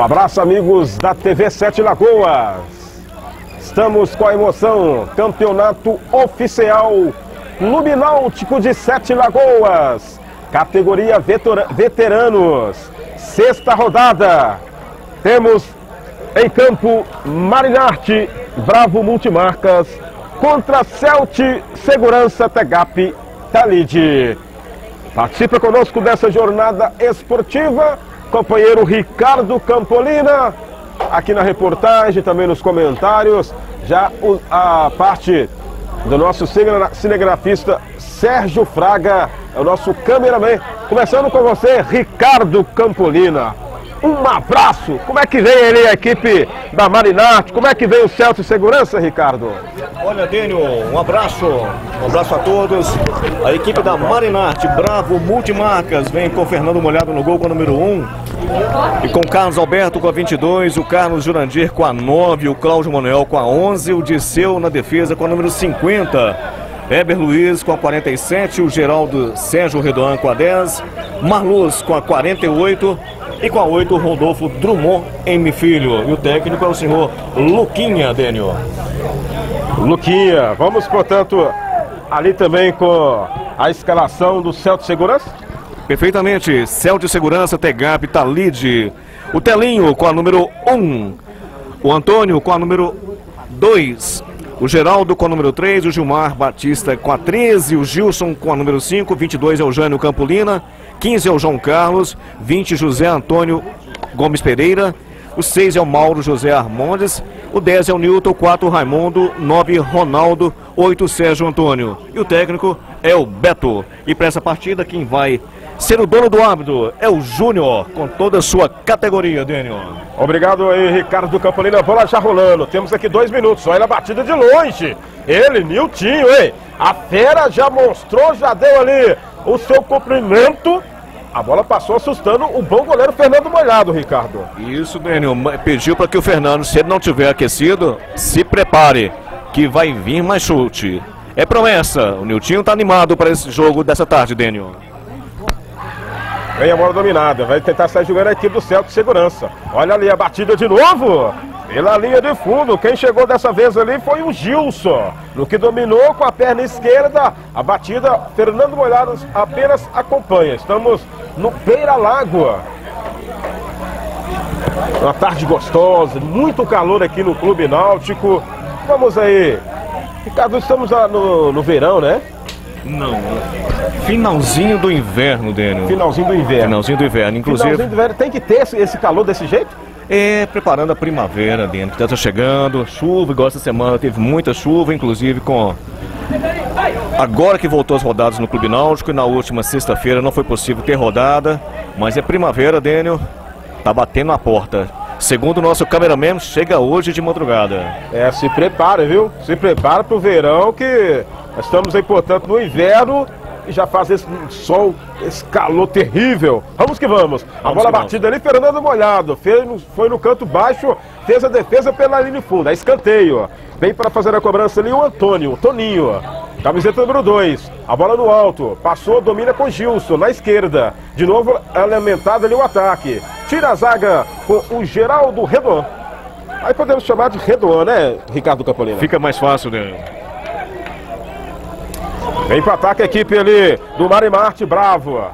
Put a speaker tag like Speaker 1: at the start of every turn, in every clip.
Speaker 1: Um abraço, amigos da TV Sete Lagoas. Estamos com a emoção, campeonato oficial Clube Náutico de Sete Lagoas, categoria veteranos, sexta rodada. Temos em campo Marinarte, Bravo Multimarcas, contra Celte Segurança Tegap Talide. Participa conosco dessa jornada esportiva companheiro Ricardo Campolina, aqui na reportagem, também nos comentários, já a parte do nosso cinegrafista Sérgio Fraga, é o nosso cameraman. Começando com você, Ricardo Campolina. Um abraço! Como é que vem ali a equipe da Marinarte? Como é que vem o Celso Segurança, Ricardo?
Speaker 2: Olha, Dênio, um abraço, um abraço a todos. A equipe da Marinarte, Bravo Multimarcas, vem com Fernando Molhado no gol com o número 1. E com Carlos Alberto com a 22, o Carlos Jurandir com a 9, o Cláudio Manuel com a 11, o Disseu na defesa com a número 50. Eber Luiz com a 47, o Geraldo Sérgio Redoan com a 10, Marluz com a 48 e com a 8, Rodolfo Drummond M. Filho. E o técnico é o senhor Luquinha, Dênio.
Speaker 1: Luquinha, vamos, portanto, ali também com a escalação do Celto Segurança?
Speaker 2: Perfeitamente. Celto Segurança, Tegap, Talide. O Telinho com a número 1. O Antônio com a número 2. O Geraldo com a número 3, o Gilmar Batista com a 13, o Gilson com a número 5, 22 é o Jânio Campolina, 15 é o João Carlos, 20 José Antônio Gomes Pereira, o 6 é o Mauro José Armondes, o 10 é o Newton, 4 Raimundo, 9 Ronaldo, 8 Sérgio Antônio. E o técnico é o Beto. E para essa partida, quem vai ser o dono do árbitro é o Júnior, com toda a sua categoria, Daniel.
Speaker 1: Obrigado aí, Ricardo Campolina. A bola já rolando. Temos aqui dois minutos. Olha a batida de longe. Ele, Niltinho, hein? A fera já mostrou, já deu ali o seu cumprimento. A bola passou assustando o bom goleiro Fernando Molhado, Ricardo.
Speaker 2: Isso, Daniel. Pediu para que o Fernando, se ele não tiver aquecido, se prepare, que vai vir mais chute. É promessa. O Niltinho está animado para esse jogo dessa tarde, Daniel.
Speaker 1: Vem a bola dominada. Vai tentar sair jogando a equipe do Celto de Segurança. Olha ali a batida de novo. Pela linha de fundo. Quem chegou dessa vez ali foi o Gilson. No que dominou com a perna esquerda. A batida, Fernando Molhado apenas acompanha. Estamos no Beira Lago. Uma tarde gostosa, muito calor aqui no Clube Náutico. Vamos aí. Ricardo, estamos no, no verão, né?
Speaker 2: Não. Finalzinho do inverno, Dênio.
Speaker 1: Finalzinho do inverno.
Speaker 2: Finalzinho do inverno, inclusive. Finalzinho do inverno.
Speaker 1: Tem que ter esse, esse calor desse jeito?
Speaker 2: É, preparando a primavera, Dênio. Está chegando, chuva, igual essa semana teve muita chuva, inclusive com. Agora que voltou as rodadas no Clube Náutico e na última sexta-feira não foi possível ter rodada, mas é primavera, Dênio. Tá batendo a porta. Segundo o nosso cameraman, chega hoje de madrugada.
Speaker 1: É, se prepara, viu? Se prepara pro verão que estamos aí, portanto, no inverno já faz esse sol, esse calor terrível. Vamos que vamos. A vamos bola batida vamos. ali, Fernando Molhado. Fez, foi no canto baixo, fez a defesa pela linha fundo. É escanteio. Vem para fazer a cobrança ali o Antônio, o Toninho. Camiseta número 2. A bola no alto. Passou, domina com Gilson na esquerda. De novo, alimentado ali o ataque. Tira a zaga com o Geraldo Redon. Aí podemos chamar de Redon, né, Ricardo Capolina?
Speaker 2: Fica mais fácil, né?
Speaker 1: Vem para ataque a equipe ali do Marimarte Bravo.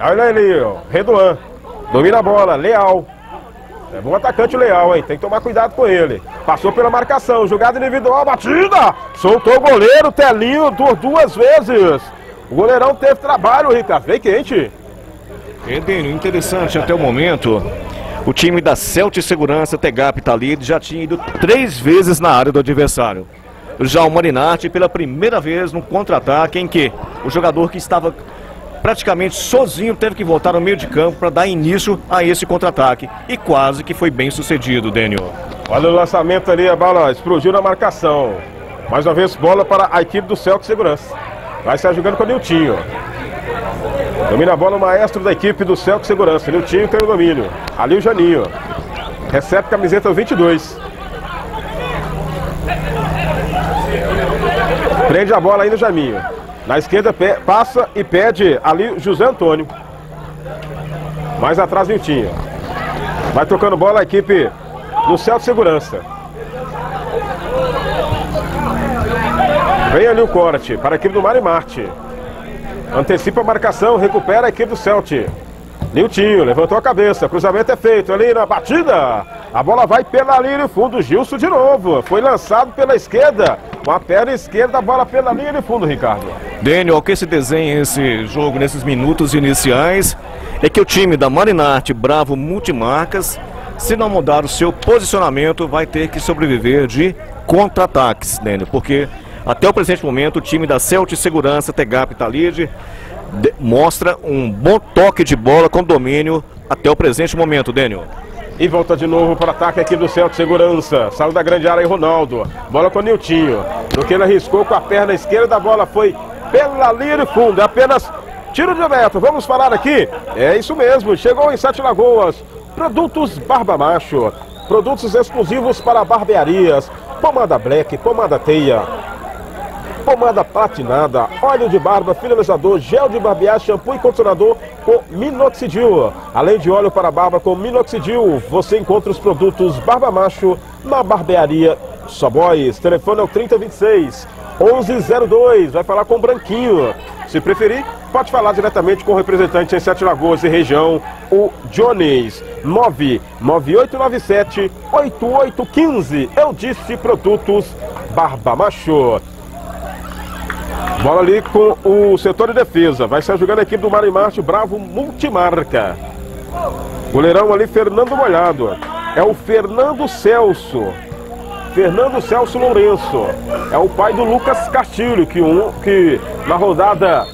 Speaker 1: Olha ali, ó, Redoan. Domina a bola, Leal. É bom atacante Leal, hein? Tem que tomar cuidado com ele. Passou pela marcação, jogada individual, batida. Soltou o goleiro, Telinho, duas vezes. O goleirão teve trabalho, Ricardo. Vem quente.
Speaker 2: Edenio, interessante até o momento. O time da Celtic Segurança, Tegap Talid, já tinha ido três vezes na área do adversário já o Marinarte pela primeira vez no contra-ataque em que o jogador que estava praticamente sozinho teve que voltar ao meio de campo para dar início a esse contra-ataque e quase que foi bem sucedido, Daniel.
Speaker 1: Olha o lançamento ali, a bola explodiu na marcação. Mais uma vez, bola para a equipe do Celtic Segurança. Vai estar jogando com o Niltinho. Domina a bola o maestro da equipe do Celtic Segurança. Niltinho tem o domínio. Ali o Janinho. Recebe camiseta 22. Prende a bola aí no Jaminho. Na esquerda passa e pede ali José Antônio. Mais atrás Niltinho. Vai tocando bola a equipe do Celso Segurança. Vem ali o corte para a equipe do Mari Marte. Antecipa a marcação, recupera a equipe do Celtic. Niltinho levantou a cabeça, cruzamento é feito ali na batida. A bola vai pela linha de fundo, Gilson de novo. Foi lançado pela esquerda, com a perna esquerda, a bola pela linha de fundo, Ricardo.
Speaker 2: Daniel, o que se desenha esse jogo nesses minutos iniciais é que o time da Marinarte Bravo Multimarcas, se não mudar o seu posicionamento, vai ter que sobreviver de contra-ataques, Daniel, porque até o presente momento o time da Celtic Segurança, Tegap Talide, mostra um bom toque de bola com domínio até o presente momento, Daniel.
Speaker 1: E volta de novo para o ataque aqui do Celtic Segurança. Saiu da grande área aí Ronaldo. Bola com Niltinho. Ele arriscou com a perna esquerda, a bola foi pela linha de fundo. É apenas tiro de meta. Vamos falar aqui. É isso mesmo. Chegou em Sete Lagoas. Produtos Barba Macho. Produtos exclusivos para barbearias. Pomada Black, pomada Teia pomada platinada, óleo de barba, finalizador, gel de barbear, shampoo e condicionador com minoxidil. Além de óleo para barba com minoxidil, você encontra os produtos Barba Macho na barbearia Soboys. Telefone é o 3026 1102. Vai falar com o Branquinho. Se preferir, pode falar diretamente com o representante em Sete Lagoas e região, o Jones. 99897 8815. Eu disse produtos Barba Macho. Bola ali com o setor de defesa. Vai estar jogando a equipe do Marimarte Bravo Multimarca. Goleirão ali, Fernando Molhado. É o Fernando Celso. Fernando Celso Lourenço. É o pai do Lucas Castilho, que, um, que na rodada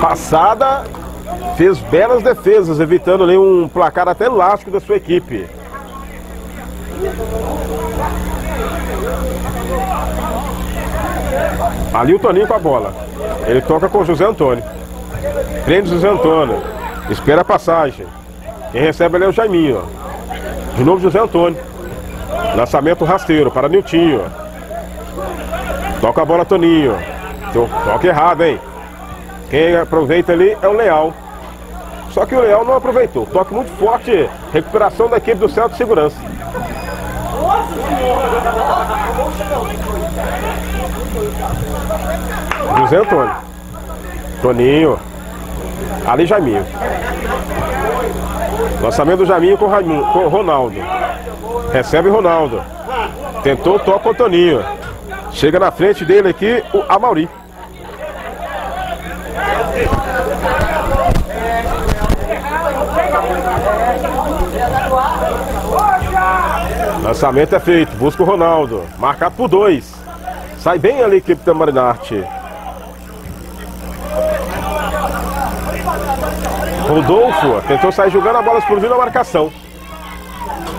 Speaker 1: passada fez belas defesas, evitando ali um placar até elástico da sua equipe. Ali o Toninho com a bola. Ele toca com o José Antônio. Prende José Antônio. Espera a passagem. Quem recebe ali é o Jaiminho. De novo José Antônio. Lançamento rasteiro para Niltinho. Toca a bola Toninho. Toca errado, hein? Quem aproveita ali é o Leal. Só que o Leal não aproveitou. Toque muito forte. Recuperação da equipe do Celto de Segurança. José Antônio. Toninho. Ali Jaiminho. Lançamento do Jaiminho com, Raimundo, com Ronaldo. Recebe Ronaldo. Tentou, toca o Toninho. Chega na frente dele aqui o Amauri. Lançamento é feito, busca o Ronaldo. Marcado por dois. Sai bem ali a equipe da Marinarte. Rodolfo tentou sair jogando, a bola explodiu na marcação.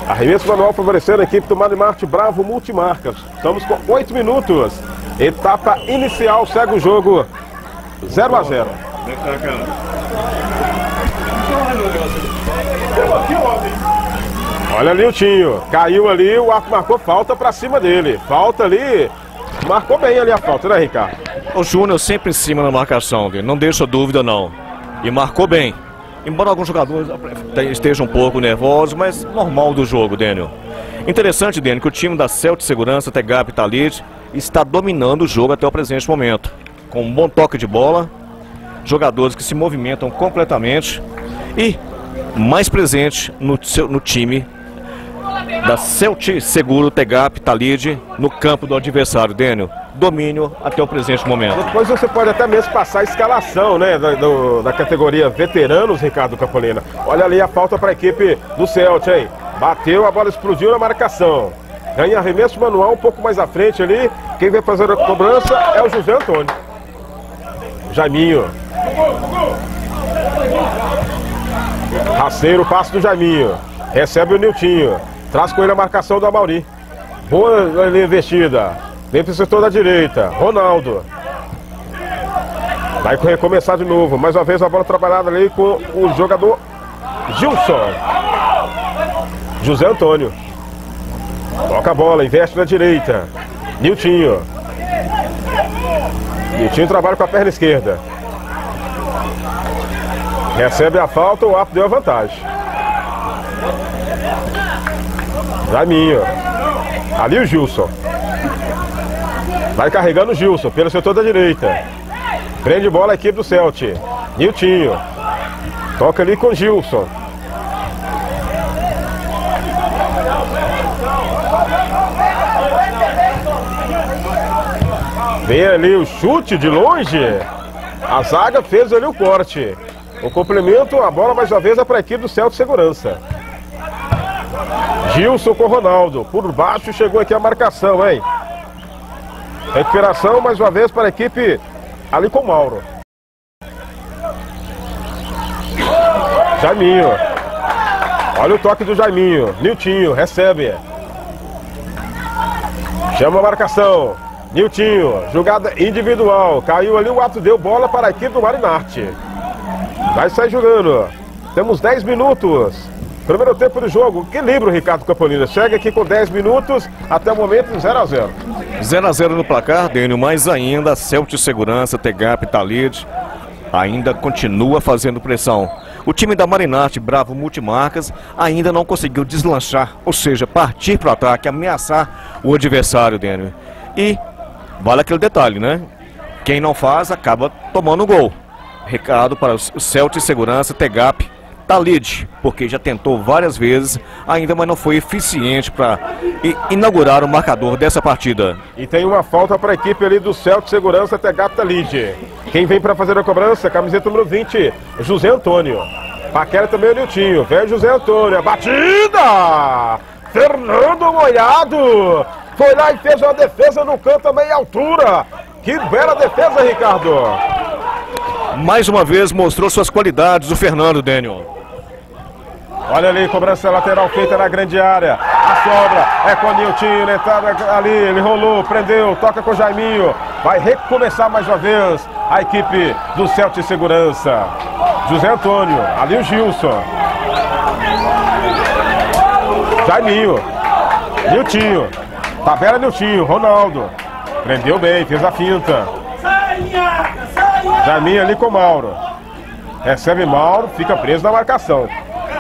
Speaker 1: Arremesso manual favorecendo a equipe do Marinarte Bravo Multimarcas. Estamos com oito minutos. Etapa inicial, segue o jogo 0 a 0. Olha ali o Tinho. Caiu ali, o arco marcou falta pra cima dele. Falta ali. Marcou bem ali a falta, né, Ricardo?
Speaker 2: O Júnior sempre em cima na marcação, não deixa dúvida não. E marcou bem. Embora alguns jogadores estejam um pouco nervosos, mas normal do jogo, Daniel. Interessante, Daniel, que o time da Celtic Segurança, Tegap Talit, está dominando o jogo até o presente momento. Com um bom toque de bola, jogadores que se movimentam completamente e mais presente no, no time da Celtic Seguro Tegap Talide no campo do adversário, Daniel domínio até o presente momento.
Speaker 1: Depois você pode até mesmo passar a escalação, né, da, do, da categoria veteranos, Ricardo Capolina. Olha ali a falta para a equipe do Celtic? Bateu, a bola explodiu na marcação. Ganha arremesso manual um pouco mais à frente ali. Quem vai fazer a cobrança é o José Antônio. Jaiminho. Raceiro, passe do Jaiminho. Recebe o Niltinho. Traz com ele a marcação do Amauri. Boa investida. Vem pro setor da direita. Ronaldo. Vai recomeçar de novo. Mais uma vez a bola trabalhada ali com o jogador Gilson. José Antônio. Toca a bola, investe na direita. Niltinho. Niltinho trabalha com a perna esquerda. Recebe a falta, o Apo deu a vantagem. Jaiminho. Ali o Gilson. Vai carregando o Gilson pelo setor da direita. Prende bola a equipe do Celt. Niltinho. Toca ali com o Gilson. Vem ali o chute de longe. A zaga fez ali o corte. O complemento, a bola mais uma vez é para a equipe do Celto Segurança. Gilson com Ronaldo. Por baixo chegou aqui a marcação, hein? Recuperação mais uma vez para a equipe ali com o Mauro. Jaiminho. Olha o toque do Jaiminho. Niltinho recebe. Chama a marcação. Niltinho, jogada individual. Caiu ali o ato, deu bola para a equipe do Marinarte. Vai sair jogando. Temos 10 minutos. Primeiro tempo do jogo. Que livro, Ricardo Campolina. Chega aqui com 10 minutos até o momento 0 a 0
Speaker 2: 0 a 0 no placar, Dênio, mas ainda Celtic Segurança, Tegap, Talid ainda continua fazendo pressão. O time da Marinarte, Bravo Multimarcas, ainda não conseguiu deslanchar, ou seja, partir para o ataque, ameaçar o adversário, Dênio. E Vale aquele detalhe, né? Quem não faz acaba tomando gol. Recado para o Celtic Segurança, Tegap, Talid, porque já tentou várias vezes, ainda mas não foi eficiente para inaugurar o marcador dessa partida.
Speaker 1: E tem uma falta para a equipe ali do Celtic Segurança, Tegap, Talid. Quem vem para fazer a cobrança, camiseta número 20, José Antônio. Paquera também o Niltinho, vem José Antônio, batida! Fernando Moiado foi lá e fez uma defesa no canto a meia altura. Que bela defesa, Ricardo.
Speaker 2: Mais uma vez mostrou suas qualidades o Fernando, Daniel.
Speaker 1: Olha ali, cobrança lateral feita na grande área. A sobra é com o Niltinho, entrada ali, ele rolou, prendeu, toca com o Jaiminho. Vai recomeçar mais uma vez a equipe do Celtic Segurança. José Antônio, ali o Gilson. Jaiminho, Niltinho. Tabela Niltinho, Ronaldo. Prendeu bem, fez a finta. Jaminha ali com Mauro. Recebe Mauro, fica preso na marcação.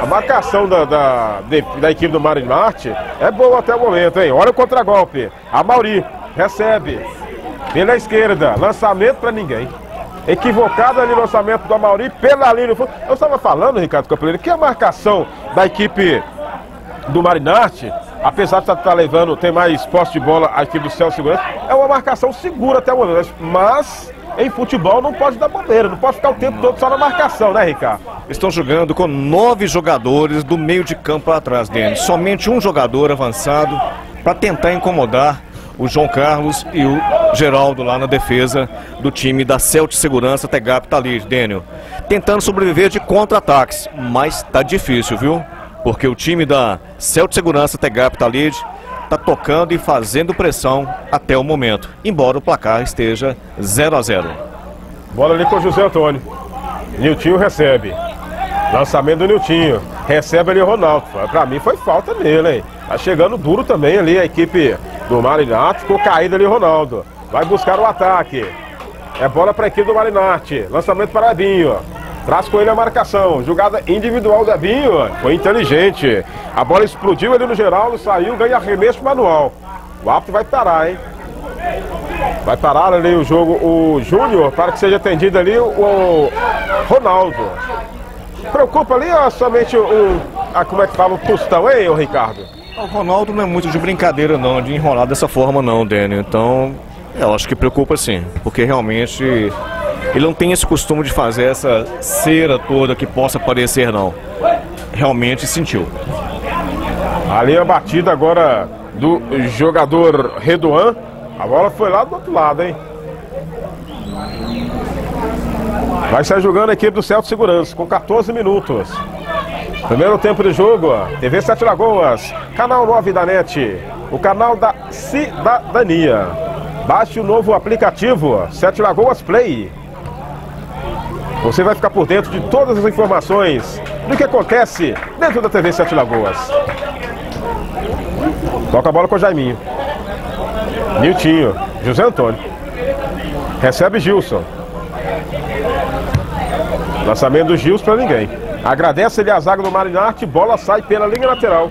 Speaker 1: A marcação da, da, da equipe do Marinarte é boa até o momento, hein? Olha o contragolpe. A Mauri recebe. Pela esquerda, lançamento para ninguém. Equivocado ali o lançamento do Amauri pela linha. Eu estava falando, Ricardo Campeleiro, que a marcação da equipe do Marinarte apesar de estar tá, levando, tem mais posse de bola aqui do Céu Segurança, é uma marcação segura até o momento. Mas em futebol não pode dar bobeira, não pode ficar o tempo todo só na marcação, né, Ricardo?
Speaker 2: Estão jogando com nove jogadores do meio de campo atrás deles. Somente um jogador avançado para tentar incomodar o João Carlos e o Geraldo lá na defesa do time da Celt Segurança Tegap tá ali, Dênio. Tentando sobreviver de contra-ataques, mas tá difícil, viu? porque o time da Celtic Segurança Tegap Talid está tocando e fazendo pressão até o momento, embora o placar esteja 0 a 0.
Speaker 1: Bola ali com o José Antônio. Niltinho recebe. Lançamento do Niltinho. Recebe ali o Ronaldo. Para mim foi falta nele, hein? Tá chegando duro também ali a equipe do Marinate. Ficou caído ali o Ronaldo. Vai buscar o ataque. É bola para a equipe do Marinate. Lançamento para Abinho. Traz com ele a marcação. Jogada individual da. Foi inteligente. A bola explodiu ali no Geraldo, saiu, ganha arremesso manual. O árbitro vai parar, hein? Vai parar ali o jogo o Júnior para que seja atendido ali o, Ronaldo. Preocupa ali ou somente o, a, como é que fala, o tostão, hein, o Ricardo?
Speaker 2: O Ronaldo não é muito de brincadeira não, de enrolar dessa forma não, Dani. Então, eu acho que preocupa sim, porque realmente ele não tem esse costume de fazer essa cera toda que possa parecer, não. Realmente sentiu.
Speaker 1: Ali a batida agora do jogador Redoan. A bola foi lá do outro lado, hein? Vai sair jogando a equipe do Celto Segurança com 14 minutos. Primeiro tempo de jogo, TV Sete Lagoas, canal 9 da NET, o canal da cidadania. Baixe o novo aplicativo Sete Lagoas Play. Você vai ficar por dentro de todas as informações do que acontece dentro da TV Sete Lagoas. Toca a bola com o Jaiminho. Niltinho. José Antônio. Recebe Gilson. Lançamento do Gilson para ninguém. Agradece-lhe a zaga do Marinarte, bola sai pela linha lateral.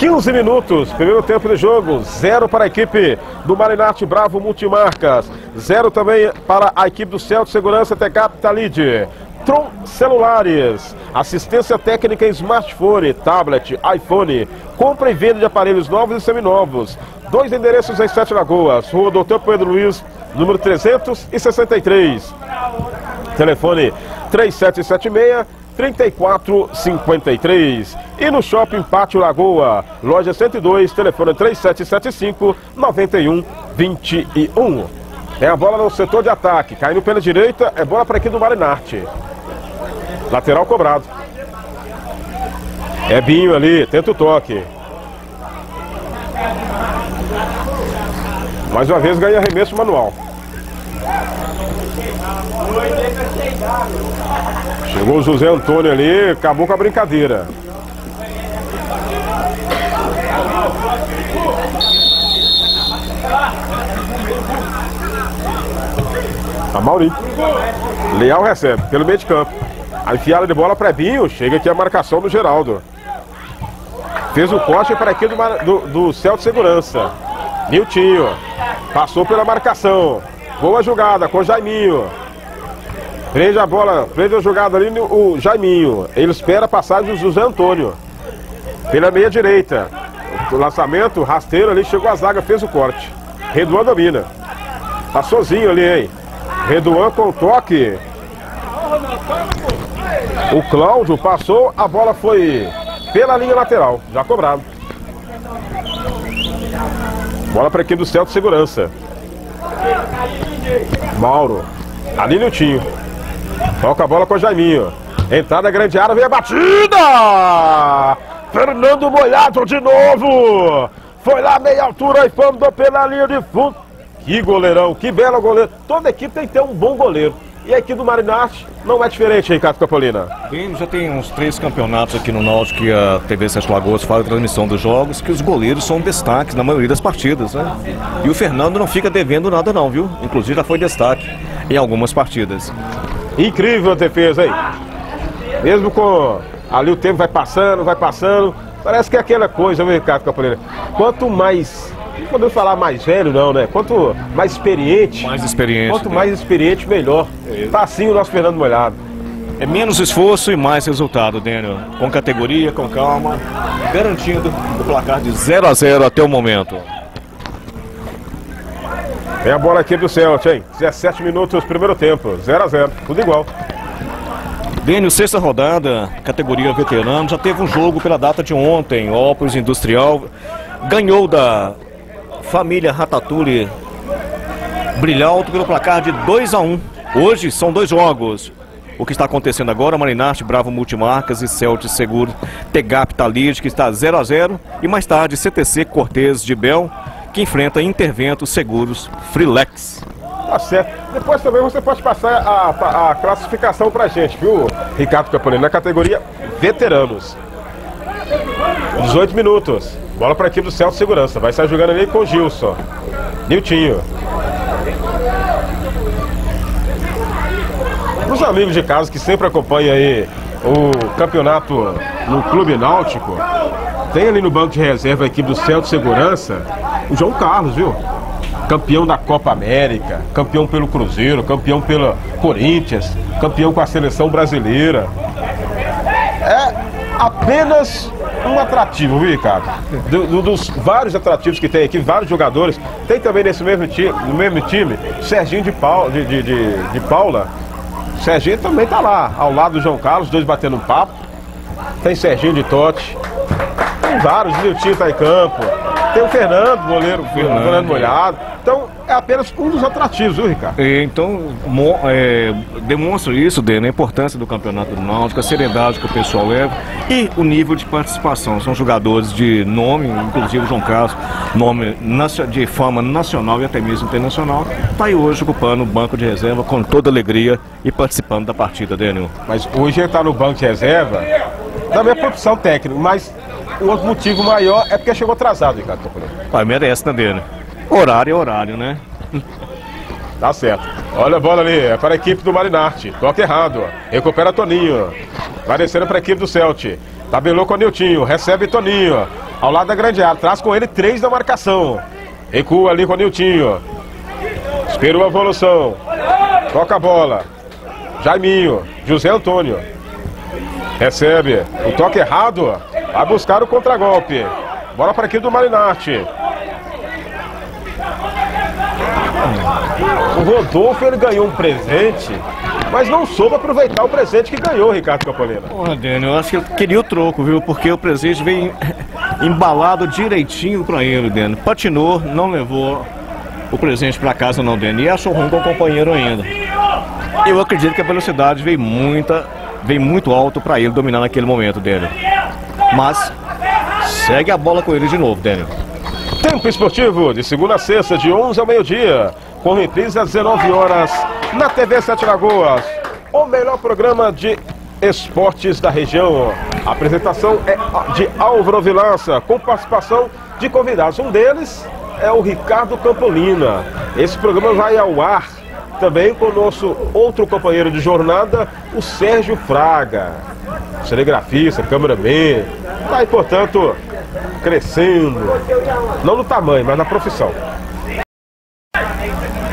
Speaker 1: 15 minutos, primeiro tempo de jogo, zero para a equipe do Marinarte Bravo Multimarcas, zero também para a equipe do Celto Segurança TK. Tron Celulares, assistência técnica em smartphone, tablet, iPhone, compra e venda de aparelhos novos e seminovos. Dois endereços em Sete Lagoas, Rua Doutor Pedro Luiz, número 363. Telefone 3776 3453. E no Shopping Pátio Lagoa, loja 102, telefone 3775 9121. É a bola no setor de ataque, caindo pela direita, é bola para aqui do Marinarte. Lateral cobrado. É Binho ali, tenta o toque. Mais uma vez ganha arremesso manual. Chegou o José Antônio ali, acabou com a brincadeira. A Mauri. Leal recebe, pelo meio de campo. A enfiada de bola para Binho, chega aqui a marcação do Geraldo. Fez o corte para aqui do, do, do Celto Segurança. Niltinho. Passou pela marcação. Boa jogada com Jaiminho. Prende a bola, prende a jogada ali o Jaiminho. Ele espera a passagem do José Antônio. Pela meia direita. O lançamento, rasteiro ali, chegou a zaga, fez o corte. Reduan domina. Tá sozinho ali, hein? Reduan com toque. O Cláudio passou, a bola foi pela linha lateral, já cobrado. Bola para a equipe do Celto Segurança. Mauro. Ali Niltinho. Toca a bola com o Jaiminho. Entrada grande área, vem a batida! Fernando Molhado de novo! Foi lá meia altura e mandou pela linha de fundo. Que goleirão, que belo goleiro. Toda equipe tem que ter um bom goleiro. E aqui do Marinarte não é diferente, Ricardo Capolina.
Speaker 2: Bem, já tem uns três campeonatos aqui no Norte que a TV Sete Lagoas faz a transmissão dos jogos, que os goleiros são destaques na maioria das partidas, né? E o Fernando não fica devendo nada não, viu? Inclusive já foi destaque em algumas partidas.
Speaker 1: Incrível a defesa aí. Mesmo com ali o tempo vai passando, vai passando, parece que é aquela coisa, viu, Ricardo Capolina? Quanto mais não podemos falar mais velho, não, né? Quanto mais experiente.
Speaker 2: Mais experiente.
Speaker 1: Quanto né? mais experiente, melhor. Tá assim o nosso Fernando Molhado.
Speaker 2: É menos esforço e mais resultado, Daniel. Com categoria, com calma, garantindo o placar de 0 a 0 até o momento.
Speaker 1: Vem a bola aqui do Celtic, hein? 17 minutos, primeiro tempo. 0 a 0 tudo igual.
Speaker 2: Dênio, sexta rodada, categoria veterano, já teve um jogo pela data de ontem, Ópolis Industrial, ganhou da família Ratatouille Brilhalto pelo placar de 2 a 1 um. Hoje são dois jogos. O que está acontecendo agora, Marinarte, Bravo Multimarcas e Celtic Seguro, Tegap Talid, que está 0 a 0 E mais tarde, CTC Cortez de Bel, que enfrenta Intervento Seguros Freelex.
Speaker 1: Tá certo. Depois também você pode passar a, a, a classificação pra gente, viu, Ricardo Capolino, na categoria Veteranos. 18 minutos. Bola para equipe do Celso Segurança. Vai estar jogando ali com o Gilson. Niltinho. Os amigos de casa que sempre acompanham aí o campeonato no Clube Náutico, tem ali no banco de reserva a equipe do Celso Segurança, o João Carlos, viu? Campeão da Copa América, campeão pelo Cruzeiro, campeão pela Corinthians, campeão com a seleção brasileira. É apenas um atrativo, viu, Ricardo? Do, do, dos vários atrativos que tem aqui, vários jogadores. Tem também nesse mesmo time, no mesmo time, Serginho de, Paula, de, de, de, de Paula. Serginho também tá lá, ao lado do João Carlos, dois batendo um papo. Tem Serginho de Tote. Tem vários, o Niltinho tá em campo. Tem o Fernando, goleiro, Fernando, Fernando Molhado. Então, é apenas um dos atrativos, viu, Ricardo?
Speaker 2: Então, é, demonstra isso, Dê, a importância do campeonato do Náutico, a seriedade que o pessoal leva e o nível de participação. São jogadores de nome, inclusive o João Carlos, nome de fama nacional e até mesmo internacional, está aí hoje ocupando o banco de reserva com toda alegria e participando da partida, Dênio.
Speaker 1: Mas hoje ele está no banco de reserva, também é profissão técnica, mas o outro motivo maior é porque chegou atrasado, Ricardo.
Speaker 2: Pai, merece também, né? Horário é horário, né?
Speaker 1: Tá certo. Olha a bola ali, é para a equipe do Marinarte. Toque errado. Recupera Toninho. Vai descendo para a equipe do Celt. Tabelou com o Niltinho. Recebe Toninho. Ao lado da grande área. Traz com ele três da marcação. Recua ali com o Niltinho. Esperou a evolução. Toca a bola. Jaiminho. José Antônio. Recebe. O toque errado. Vai buscar o contragolpe. Bola para a equipe do Marinarte. O Rodolfo ele ganhou um presente, mas não soube aproveitar o presente que ganhou, Ricardo Capolina.
Speaker 2: Porra, Daniel, eu acho que eu queria o troco, viu? Porque o presente veio embalado direitinho pra ele, Daniel. Patinou, não levou o presente pra casa, não, Daniel. E achou ruim com o companheiro ainda. Eu acredito que a velocidade veio muita, veio muito alto pra ele dominar naquele momento, Daniel. Mas segue a bola com ele de novo, Daniel.
Speaker 1: Tempo esportivo de segunda a sexta, de 11 ao meio-dia, com reprise às 19 horas, na TV Sete Lagoas. O melhor programa de esportes da região. A apresentação é de Álvaro Vilança, com participação de convidados. Um deles é o Ricardo Campolina. Esse programa vai ao ar também com o nosso outro companheiro de jornada, o Sérgio Fraga. Cinegrafista, cameraman. Tá aí, portanto, crescendo. Não no tamanho, mas na profissão.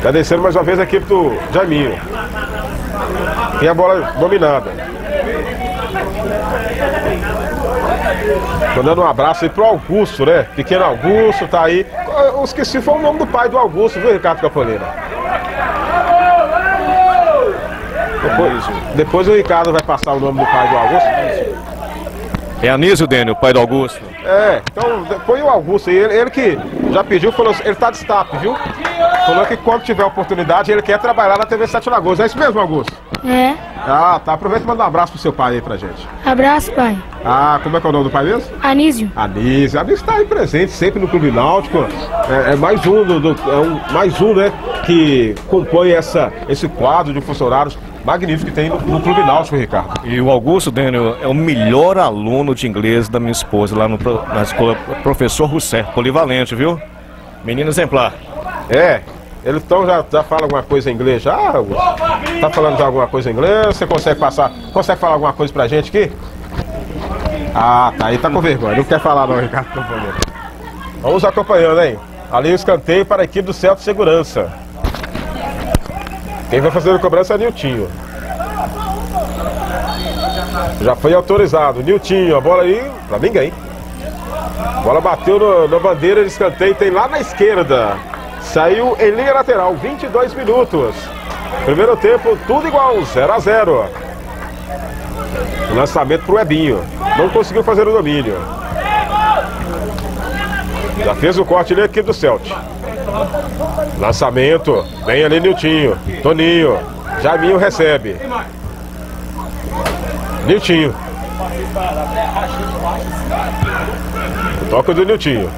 Speaker 1: Tá descendo mais uma vez a equipe do Jaiminho. Tem a bola dominada. Tô dando um abraço aí pro Augusto, né? Pequeno Augusto, tá aí. Eu esqueci, foi o nome do pai do Augusto, viu, Ricardo Capolina? Depois, depois o Ricardo vai passar o nome do pai do Augusto.
Speaker 2: É Anísio, Daniel, pai do Augusto.
Speaker 1: É, então põe o Augusto aí, ele, ele que já pediu, falou, ele tá de destaque, viu? Falou que quando tiver oportunidade ele quer trabalhar na TV Sete Lagoas. É isso mesmo, Augusto?
Speaker 3: É.
Speaker 1: Ah, tá. Aproveita e manda um abraço pro seu pai aí pra gente.
Speaker 3: Abraço, pai.
Speaker 1: Ah, como é que é o nome do pai mesmo?
Speaker 3: Anísio.
Speaker 1: Anísio. Anísio tá aí presente sempre no Clube Náutico. É, é mais um, do, do- é um, mais um, né, que compõe essa, esse quadro de funcionários magnífico que tem no, no Clube Náutico, Ricardo.
Speaker 2: E o Augusto, Daniel, é o melhor aluno de inglês da minha esposa lá no, na escola Professor Rousset, polivalente, viu? Menino exemplar.
Speaker 1: É, ele então já, já fala alguma coisa em inglês já, Augusto? Tá falando já alguma coisa em inglês? Você consegue passar, consegue falar alguma coisa pra gente aqui? Ah, tá, aí tá com vergonha, não quer falar não, Ricardo. Vamos acompanhando, hein? Ali o escanteio para a equipe do Celto Segurança. Quem vai fazer a cobrança é Niltinho. Já foi autorizado. Niltinho, a bola aí pra ninguém. A bola bateu no- na bandeira de escanteio, tem lá na esquerda. Saiu em linha lateral, 22 minutos. Primeiro tempo, tudo igual, 0 a 0 Lançamento pro Ebinho. Não conseguiu fazer o domínio. Já fez o corte ali aqui do Celt. Lançamento. Vem ali Niltinho. Toninho. Jaiminho recebe. Niltinho. Toca do Niltinho.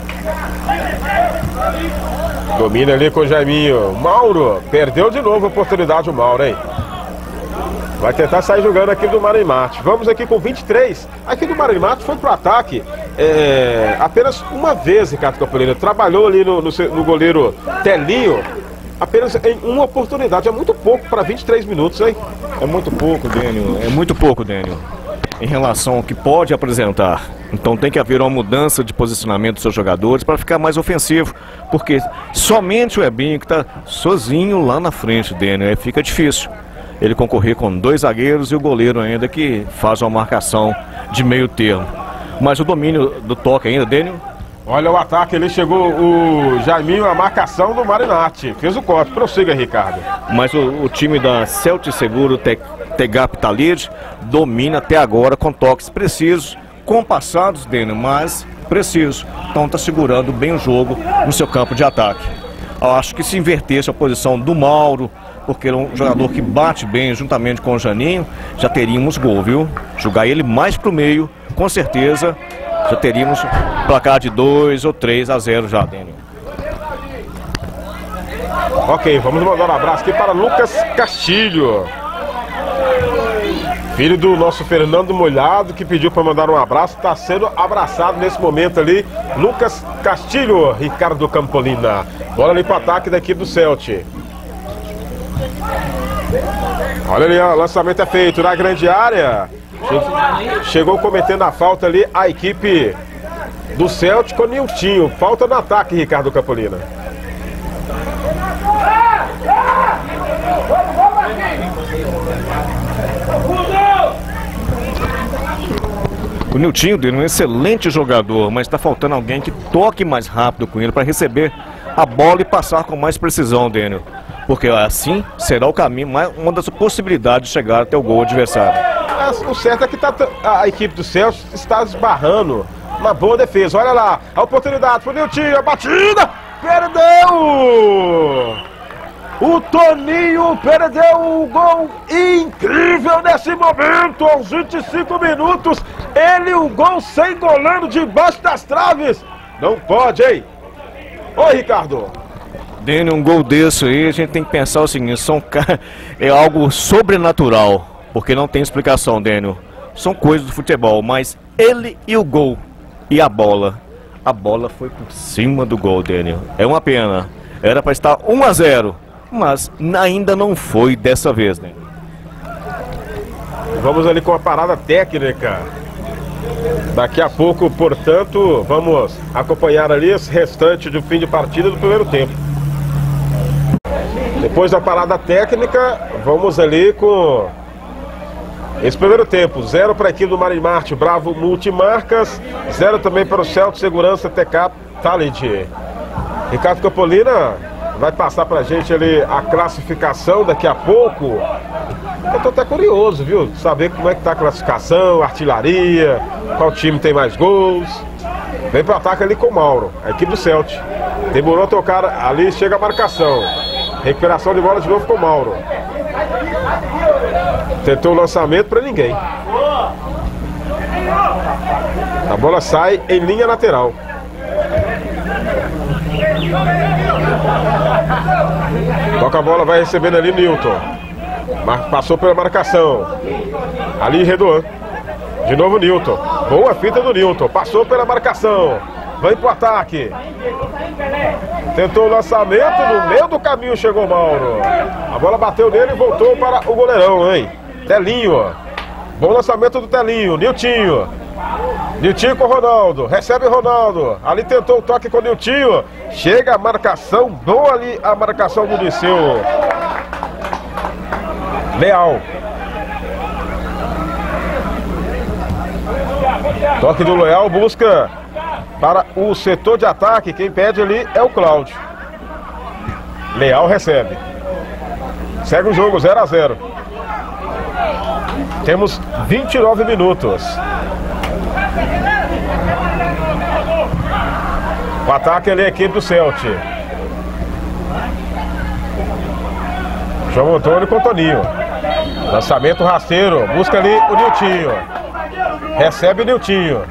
Speaker 1: Domina ali com o Jaiminho. Mauro. Perdeu de novo a oportunidade o Mauro, hein? Vai tentar sair jogando aqui do Marimate. Vamos aqui com 23. Aqui do Marimate foi pro ataque é, apenas uma vez, Ricardo Campolino. Trabalhou ali no, no, no goleiro Telinho. Apenas em uma oportunidade. É muito pouco para 23 minutos, hein?
Speaker 2: É muito pouco, Daniel. É muito pouco, Daniel. Em relação ao que pode apresentar. Então tem que haver uma mudança de posicionamento dos seus jogadores para ficar mais ofensivo. Porque somente o Ebinho que está sozinho lá na frente, Daniel. Fica difícil. Ele concorrer com dois zagueiros e o goleiro ainda que faz uma marcação de meio termo. Mas o domínio do toque ainda, Daniel,
Speaker 1: Olha o ataque, ele chegou o Jaiminho, a marcação do Marinati. Fez o corte, prossiga, Ricardo.
Speaker 2: Mas o, o time da Celtic Seguro Te- Tegap Talid domina até agora com toques precisos, compassados dele, mas precisos. Então está segurando bem o jogo no seu campo de ataque. Eu acho que se invertesse a posição do Mauro, porque ele é um jogador que bate bem juntamente com o Janinho, já teríamos gol, viu? Jogar ele mais pro meio, com certeza já teríamos placar de 2 ou 3 a 0 já, Daniel.
Speaker 1: Ok, vamos mandar um abraço aqui para Lucas Castilho. Filho do nosso Fernando Molhado, que pediu para mandar um abraço, está sendo abraçado nesse momento ali. Lucas Castilho, Ricardo Campolina. Bola ali para ataque da equipe do Celt. Olha ali, o lançamento é feito na grande área. Chegou cometendo a falta ali a equipe do Celtic, o Niltinho. Falta no ataque, Ricardo Capolina.
Speaker 2: O Niltinho dele é um excelente jogador, mas está faltando alguém que toque mais rápido com ele para receber a bola e passar com mais precisão, Daniel. Porque assim será o caminho, uma das possibilidades de chegar até o gol adversário.
Speaker 1: O certo é que tá, a equipe do Celso está esbarrando uma boa defesa. Olha lá, a oportunidade o Niltinho, a batida, perdeu! O Toninho perdeu o gol incrível nesse momento, aos 25 minutos. Ele, o gol sem goleiro debaixo das traves. Não pode, hein? Oi, Ricardo.
Speaker 2: Dene, um gol desse aí, a gente tem que pensar o seguinte, são, é algo sobrenatural, porque não tem explicação, Dênio. São coisas do futebol, mas ele e o gol e a bola. A bola foi por cima do gol, Dênio. É uma pena. Era para estar 1 a 0 mas ainda não foi dessa vez, né?
Speaker 1: Vamos ali com a parada técnica. Daqui a pouco, portanto, vamos acompanhar ali esse restante do fim de partida do primeiro tempo. Depois da parada técnica, vamos ali com esse primeiro tempo. Zero para a equipe do Marimarte, Bravo Multimarcas. Zero também para o Celto Segurança TK Talid. Ricardo Capolina vai passar pra gente ali a classificação daqui a pouco. Eu tô até curioso, viu? Saber como é que tá a classificação, artilharia, qual time tem mais gols. Vem pro ataque ali com o Mauro, a equipe do Celt. Demorou a tocar ali, chega a marcação. Recuperação de bola de novo com o Mauro. Tentou o lançamento para ninguém. A bola sai em linha lateral. Toca a bola, vai recebendo ali Newton. Passou pela marcação. Ali Redoan. De novo Newton. Boa fita do Newton. Passou pela marcação. Vai pro ataque. Tentou o lançamento. No meio do caminho chegou Mauro. A bola bateu nele e voltou para o goleirão, hein? Telinho. Bom lançamento do Telinho. Niltinho. Niltinho com Ronaldo, recebe Ronaldo, ali tentou o toque com Niltinho, chega a marcação, boa ali a marcação do Liceu. Leal. Toque do Leal busca para o setor de ataque, quem pede ali é o Cláudio. Leal recebe. Segue o jogo 0 a 0. Temos 29 minutos. O ataque ali é a equipe do Celt. João Antônio com Toninho. Lançamento rasteiro. Busca ali o Niltinho. Recebe o Niltinho.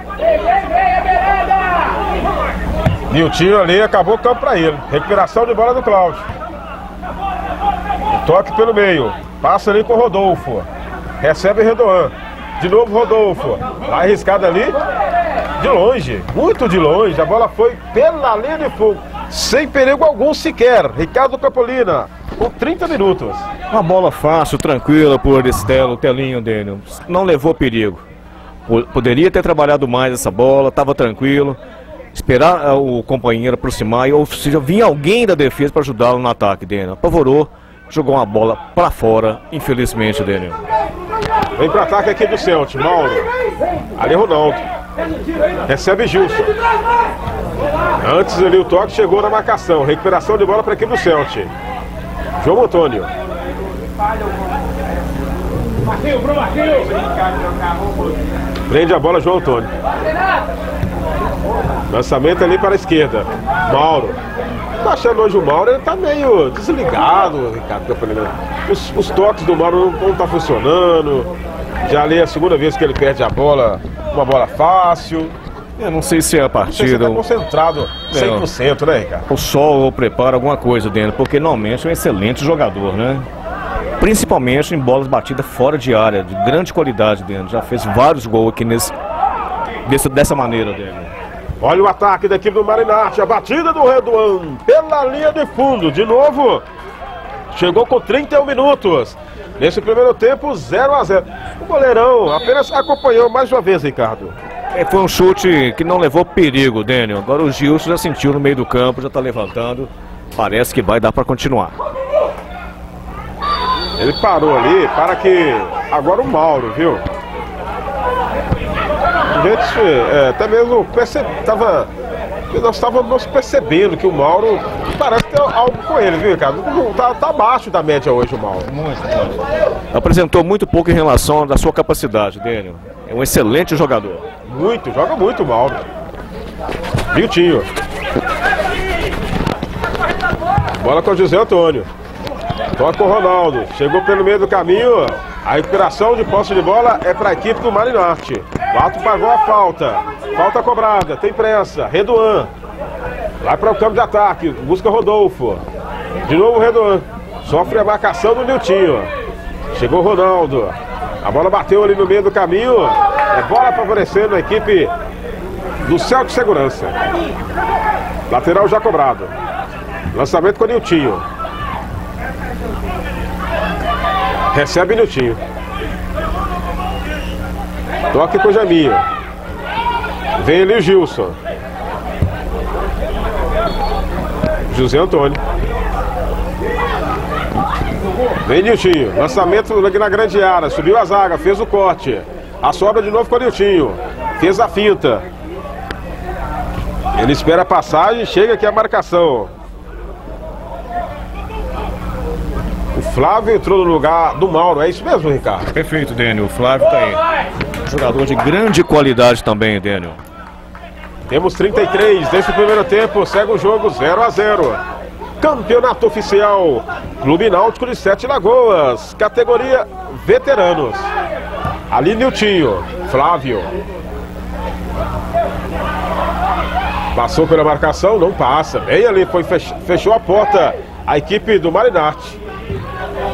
Speaker 1: Niltinho ali acabou o campo para ele. Recuperação de bola do Cláudio. Toque pelo meio. Passa ali com o Rodolfo. Recebe Redoan. De novo Rodolfo. Vai arriscado ali. De longe, muito de longe. A bola foi pela linha de fogo. Sem perigo algum sequer. Ricardo Capolina, com 30 minutos.
Speaker 2: Uma bola fácil, tranquila por Estelo, telinho dele. Não levou perigo. Poderia ter trabalhado mais essa bola, estava tranquilo. Esperar eh, o companheiro aproximar, ou seja, vinha alguém da defesa para ajudá-lo no ataque dele. Apavorou, jogou uma bola para fora, infelizmente, dele.
Speaker 1: Vem para ataque aqui do Celt, Mauro. Ali é Ronaldo. Recebe Gilson. Antes ali o toque chegou na marcação. Recuperação de bola para a equipe do Celt. João Antônio. Prende a bola João Antônio. Lançamento ali para a esquerda. Mauro. Tá achando hoje o Mauro, ele tá meio desligado, Ricardo Os, os toques do Mauro não, estão tá funcionando. Já ali é a segunda vez que ele perde a bola, uma bola fácil.
Speaker 2: Eu não sei se é a partida. Não se
Speaker 1: tá concentrado 100%, é, né, Ricardo?
Speaker 2: O sol prepara alguma coisa dentro, porque normalmente é um excelente jogador, né? Principalmente em bolas batidas fora de área, de grande qualidade dentro. Já fez vários gols aqui nesse, desse, dessa maneira dele.
Speaker 1: Olha o ataque da equipe do Marinarte. A batida do Reduan pela linha de fundo. De novo. Chegou com 31 minutos. Nesse primeiro tempo, 0 a 0 O goleirão apenas acompanhou mais uma vez, Ricardo.
Speaker 2: É, foi um chute que não levou perigo, Daniel. Agora o Gilson já sentiu no meio do campo, já está levantando. Parece que vai dar para continuar.
Speaker 1: Ele parou ali para que agora o Mauro, viu? A gente é, até mesmo estava nós estávamos percebendo que o Mauro parece ter algo com ele, viu, Ricardo? Tá, tá abaixo da média hoje o Mauro. Muito,
Speaker 2: muito. Apresentou muito pouco em relação à sua capacidade, Daniel. É um excelente jogador.
Speaker 1: Muito, joga muito o Mauro. Miltinho. Bola com o José Antônio. Toca o Ronaldo. Chegou pelo meio do caminho. A recuperação de posse de bola é para a equipe do Marinarte. O Ato pagou a falta. Falta cobrada. Tem pressa. Reduan. Vai para o campo de ataque. Busca Rodolfo. De novo Reduan. Sofre a marcação do Niltinho. Chegou Ronaldo. A bola bateu ali no meio do caminho. É bola favorecendo a equipe do de Segurança. Lateral já cobrado. Lançamento com o Niltinho. Recebe Niltinho. Toque com o Jaminho. Vem ali o Gilson. José Antônio. Vem Niltinho. Lançamento aqui na grande área. Subiu a zaga, fez o corte. A sobra de novo com o Niltinho. Fez a finta. Ele espera a passagem, chega aqui a marcação. Flávio entrou no lugar do Mauro, é isso mesmo, Ricardo?
Speaker 2: Perfeito, Daniel. O Flávio está aí. Jogador de grande qualidade também, Daniel.
Speaker 1: Temos 33 desse primeiro tempo, segue o jogo 0 a 0. Campeonato Oficial, Clube Náutico de Sete Lagoas, categoria Veteranos. Ali Niltinho, Flávio. Passou pela marcação, não passa. Bem ali, foi fechou a porta a equipe do Marinarte.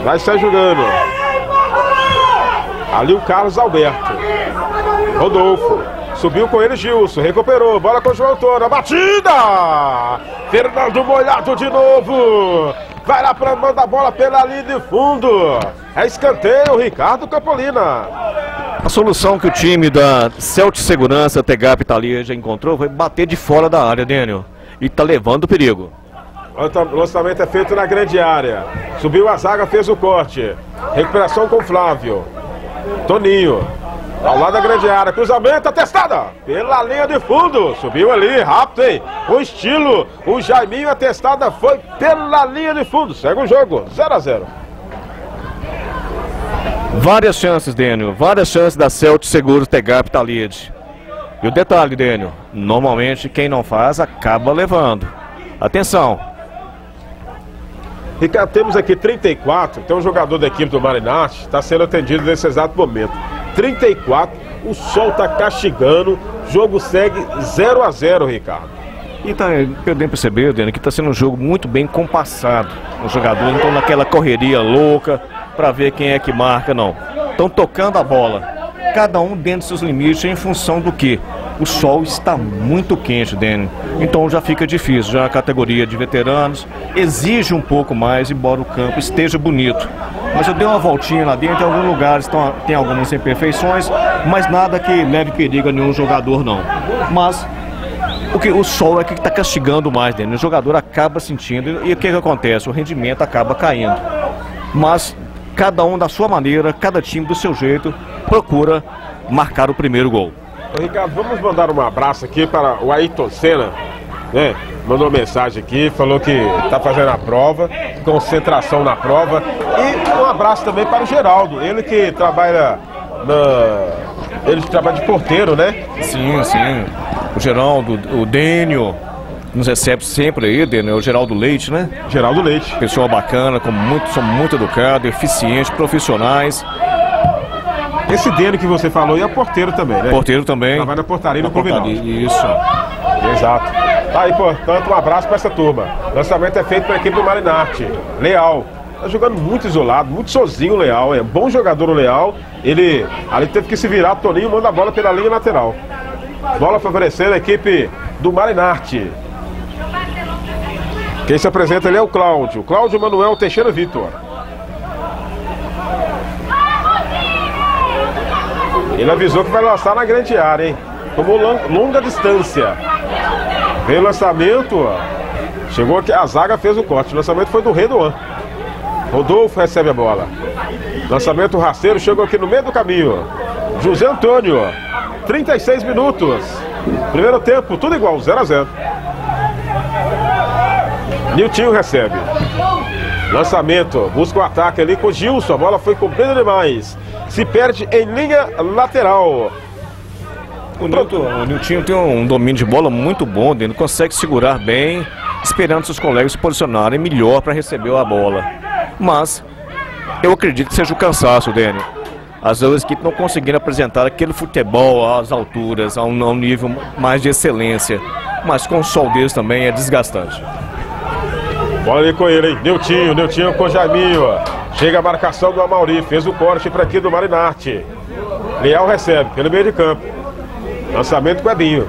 Speaker 1: Vai estar jogando. Ali o Carlos Alberto. Rodolfo. Subiu com ele Gilson. Recuperou. Bola com o João. A batida! Fernando Molhado de novo. Vai lá para mandar a bola pela linha de fundo. É escanteio, Ricardo Capolina.
Speaker 2: A solução que o time da Celt Segurança, Tegap Italia já encontrou foi bater de fora da área, Daniel. E tá levando perigo.
Speaker 1: O lançamento é feito na grande área. Subiu a zaga, fez o corte. Recuperação com Flávio. Toninho. Ao lado da grande área. Cruzamento, atestada. Pela linha de fundo. Subiu ali, rápido, hein? Com estilo. O Jaiminho, atestada, foi pela linha de fundo. Segue o jogo. 0 a 0
Speaker 2: Várias chances, Dênio. Várias chances da Celt Seguros Tegap Talide. E o detalhe, Dênio. Normalmente quem não faz acaba levando. Atenção.
Speaker 1: Ricardo, temos aqui 34, tem um jogador da equipe do Marinarte, está sendo atendido nesse exato momento. 34, o sol está castigando, jogo segue 0 a 0 Ricardo.
Speaker 2: E tá podendo perceber, Dani, que está sendo um jogo muito bem compassado. Os jogadores não estão naquela correria louca para ver quem é que marca, não. Estão tocando a bola. Cada um dentro dos seus limites em função do que? O sol está muito quente, Dani. Então já fica difícil. Já a categoria de veteranos exige um pouco mais, embora o campo esteja bonito. Mas eu dei uma voltinha lá dentro, em alguns lugares estão, tem algumas imperfeições, mas nada que leve perigo a nenhum jogador, não. Mas o, que, o sol é que está castigando mais, Dani. O jogador acaba sentindo e o que, que acontece? O rendimento acaba caindo. Mas cada um da sua maneira, cada time do seu jeito, procura marcar o primeiro gol.
Speaker 1: Ricardo, vamos mandar um abraço aqui para o Ayrton Senna, né? Mandou mensagem aqui, falou que está fazendo a prova, concentração na prova. E um abraço também para o Geraldo, ele que trabalha na. Ele trabalha de porteiro, né?
Speaker 2: Sim, sim. O Geraldo, o Dênio, nos recebe sempre aí, Dênio, é o Geraldo Leite, né?
Speaker 1: Geraldo Leite.
Speaker 2: Pessoa bacana, com muito, são muito educados, eficientes, profissionais.
Speaker 1: Esse dele que você falou e é porteiro também, né?
Speaker 2: Porteiro também.
Speaker 1: Trabalha na portaria no
Speaker 2: portaria, Isso.
Speaker 1: Exato. Tá aí, portanto, um abraço para essa turma. Lançamento é feito pela equipe do Marinarte. Leal. Tá jogando muito isolado, muito sozinho o Leal. É bom jogador o Leal. Ele ali teve que se virar, Toninho manda a bola pela linha lateral. Bola favorecendo a equipe do Marinarte. Quem se apresenta ali é o Cláudio. Cláudio Manuel Teixeira Vitor. Ele avisou que vai lançar na grande área, hein? Tomou longa distância. Veio o lançamento, ó. Chegou aqui, a zaga fez o corte. O lançamento foi do Redoan. Rodolfo recebe a bola. Lançamento rasteiro, chegou aqui no meio do caminho. José Antônio, 36 minutos. Primeiro tempo, tudo igual, 0 a 0 Niltinho recebe. Lançamento, busca o ataque ali com o Gilson. A bola foi comprida demais. Se perde em linha lateral.
Speaker 2: O Nilton, tem um domínio de bola muito bom, ele consegue segurar bem, esperando seus colegas se posicionarem melhor para receber a bola. Mas eu acredito que seja o cansaço, Dani. As duas equipes não conseguiram apresentar aquele futebol às alturas, a um, a um nível mais de excelência. Mas com o sol deles também é desgastante.
Speaker 1: Bola ali com ele, hein? Neutinho, Neutinho com Jaiminho. Chega a marcação do Amauri, fez o corte para aqui do Marinarte. Leal recebe pelo meio de campo. Lançamento com Ebinho.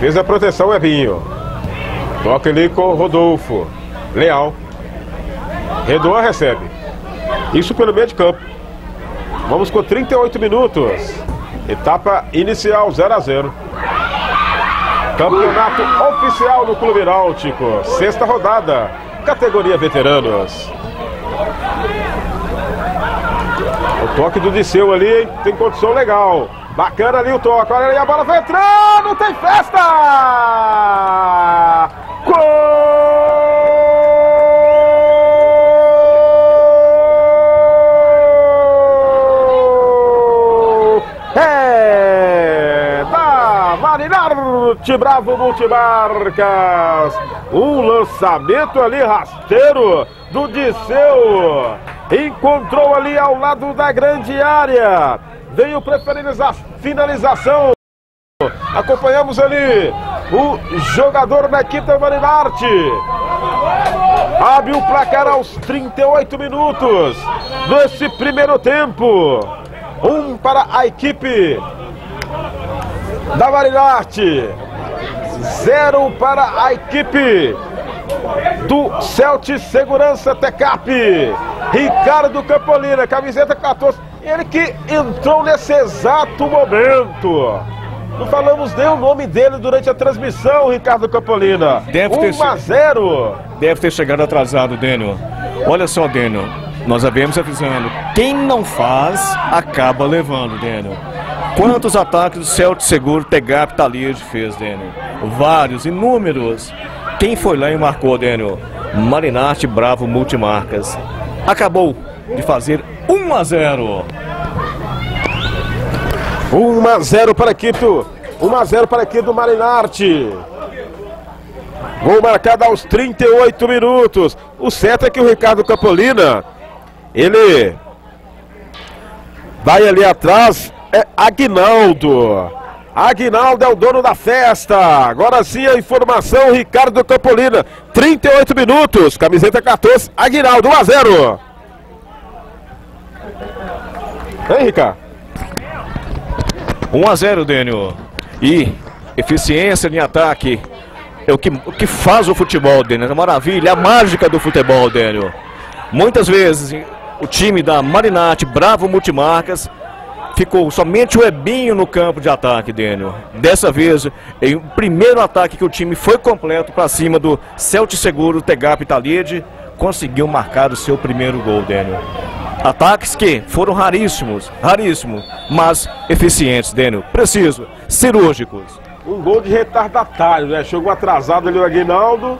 Speaker 1: Fez a proteção Ebinho. Toca ali com Rodolfo. Leal. Redoa recebe. Isso pelo meio de campo. Vamos com 38 minutos. Etapa inicial 0 a 0. Campeonato oficial do Clube Náutico. Sexta rodada. Categoria veteranos. O toque do Disseu ali? Tem condição legal. Bacana ali o toque. Olha aí, a bola vai entrando. Tem festa! Bravo Multimarcas. Um lançamento ali rasteiro do Disseu. Encontrou ali ao lado da grande área. Veio preferindo a finalização. Acompanhamos ali o jogador da equipe da Marinarte. Abre o placar aos 38 minutos desse primeiro tempo. Um para a equipe da Marinarte. Zero para a equipe do Celtic Segurança Tecap. Ricardo Campolina, camiseta 14. Ele que entrou nesse exato momento. Não falamos nem o nome dele durante a transmissão, Ricardo Campolina.
Speaker 2: Deve 1
Speaker 1: a 0.
Speaker 2: Deve ter chegado atrasado, Dênio. Olha só, Dênio. Nós havíamos avisando. Quem não faz, acaba levando, Dênio. Quantos ataques o Celtic Seguro Tegap Talide fez, Dênio? Vários, inúmeros. Quem foi lá e marcou, Dênio? Marinarte Bravo Multimarcas. Acabou de fazer 1 a 0.
Speaker 1: 1 a 0 para a equipe. 1 a 0 para a equipe do Marinarte. Gol marcado aos 38 minutos. O certo é que o Ricardo Capolina, ele vai ali atrás é Aguinaldo. Aguinaldo é o dono da festa. Agora sim a informação, Ricardo Campolina. 38 minutos, camiseta 14, Aguinaldo, 1 a 0. Hein, Ricardo?
Speaker 2: 1 a 0, Dênio. E eficiência em ataque é o que, o que faz o futebol, Dênio. A maravilha, a mágica do futebol, Dênio. Muitas vezes o time da Marinate, Bravo Multimarcas, ficou somente o Ebinho no campo de ataque, Dênio. Dessa vez, em o primeiro ataque que o time foi completo para cima do Celtic Seguro, Tegap Italide, conseguiu marcar o seu primeiro gol, Dênio. Ataques que foram raríssimos, raríssimos, mas eficientes, Dênio. Preciso, cirúrgicos.
Speaker 1: Um gol de retardatário, né? Chegou atrasado ali o Aguinaldo,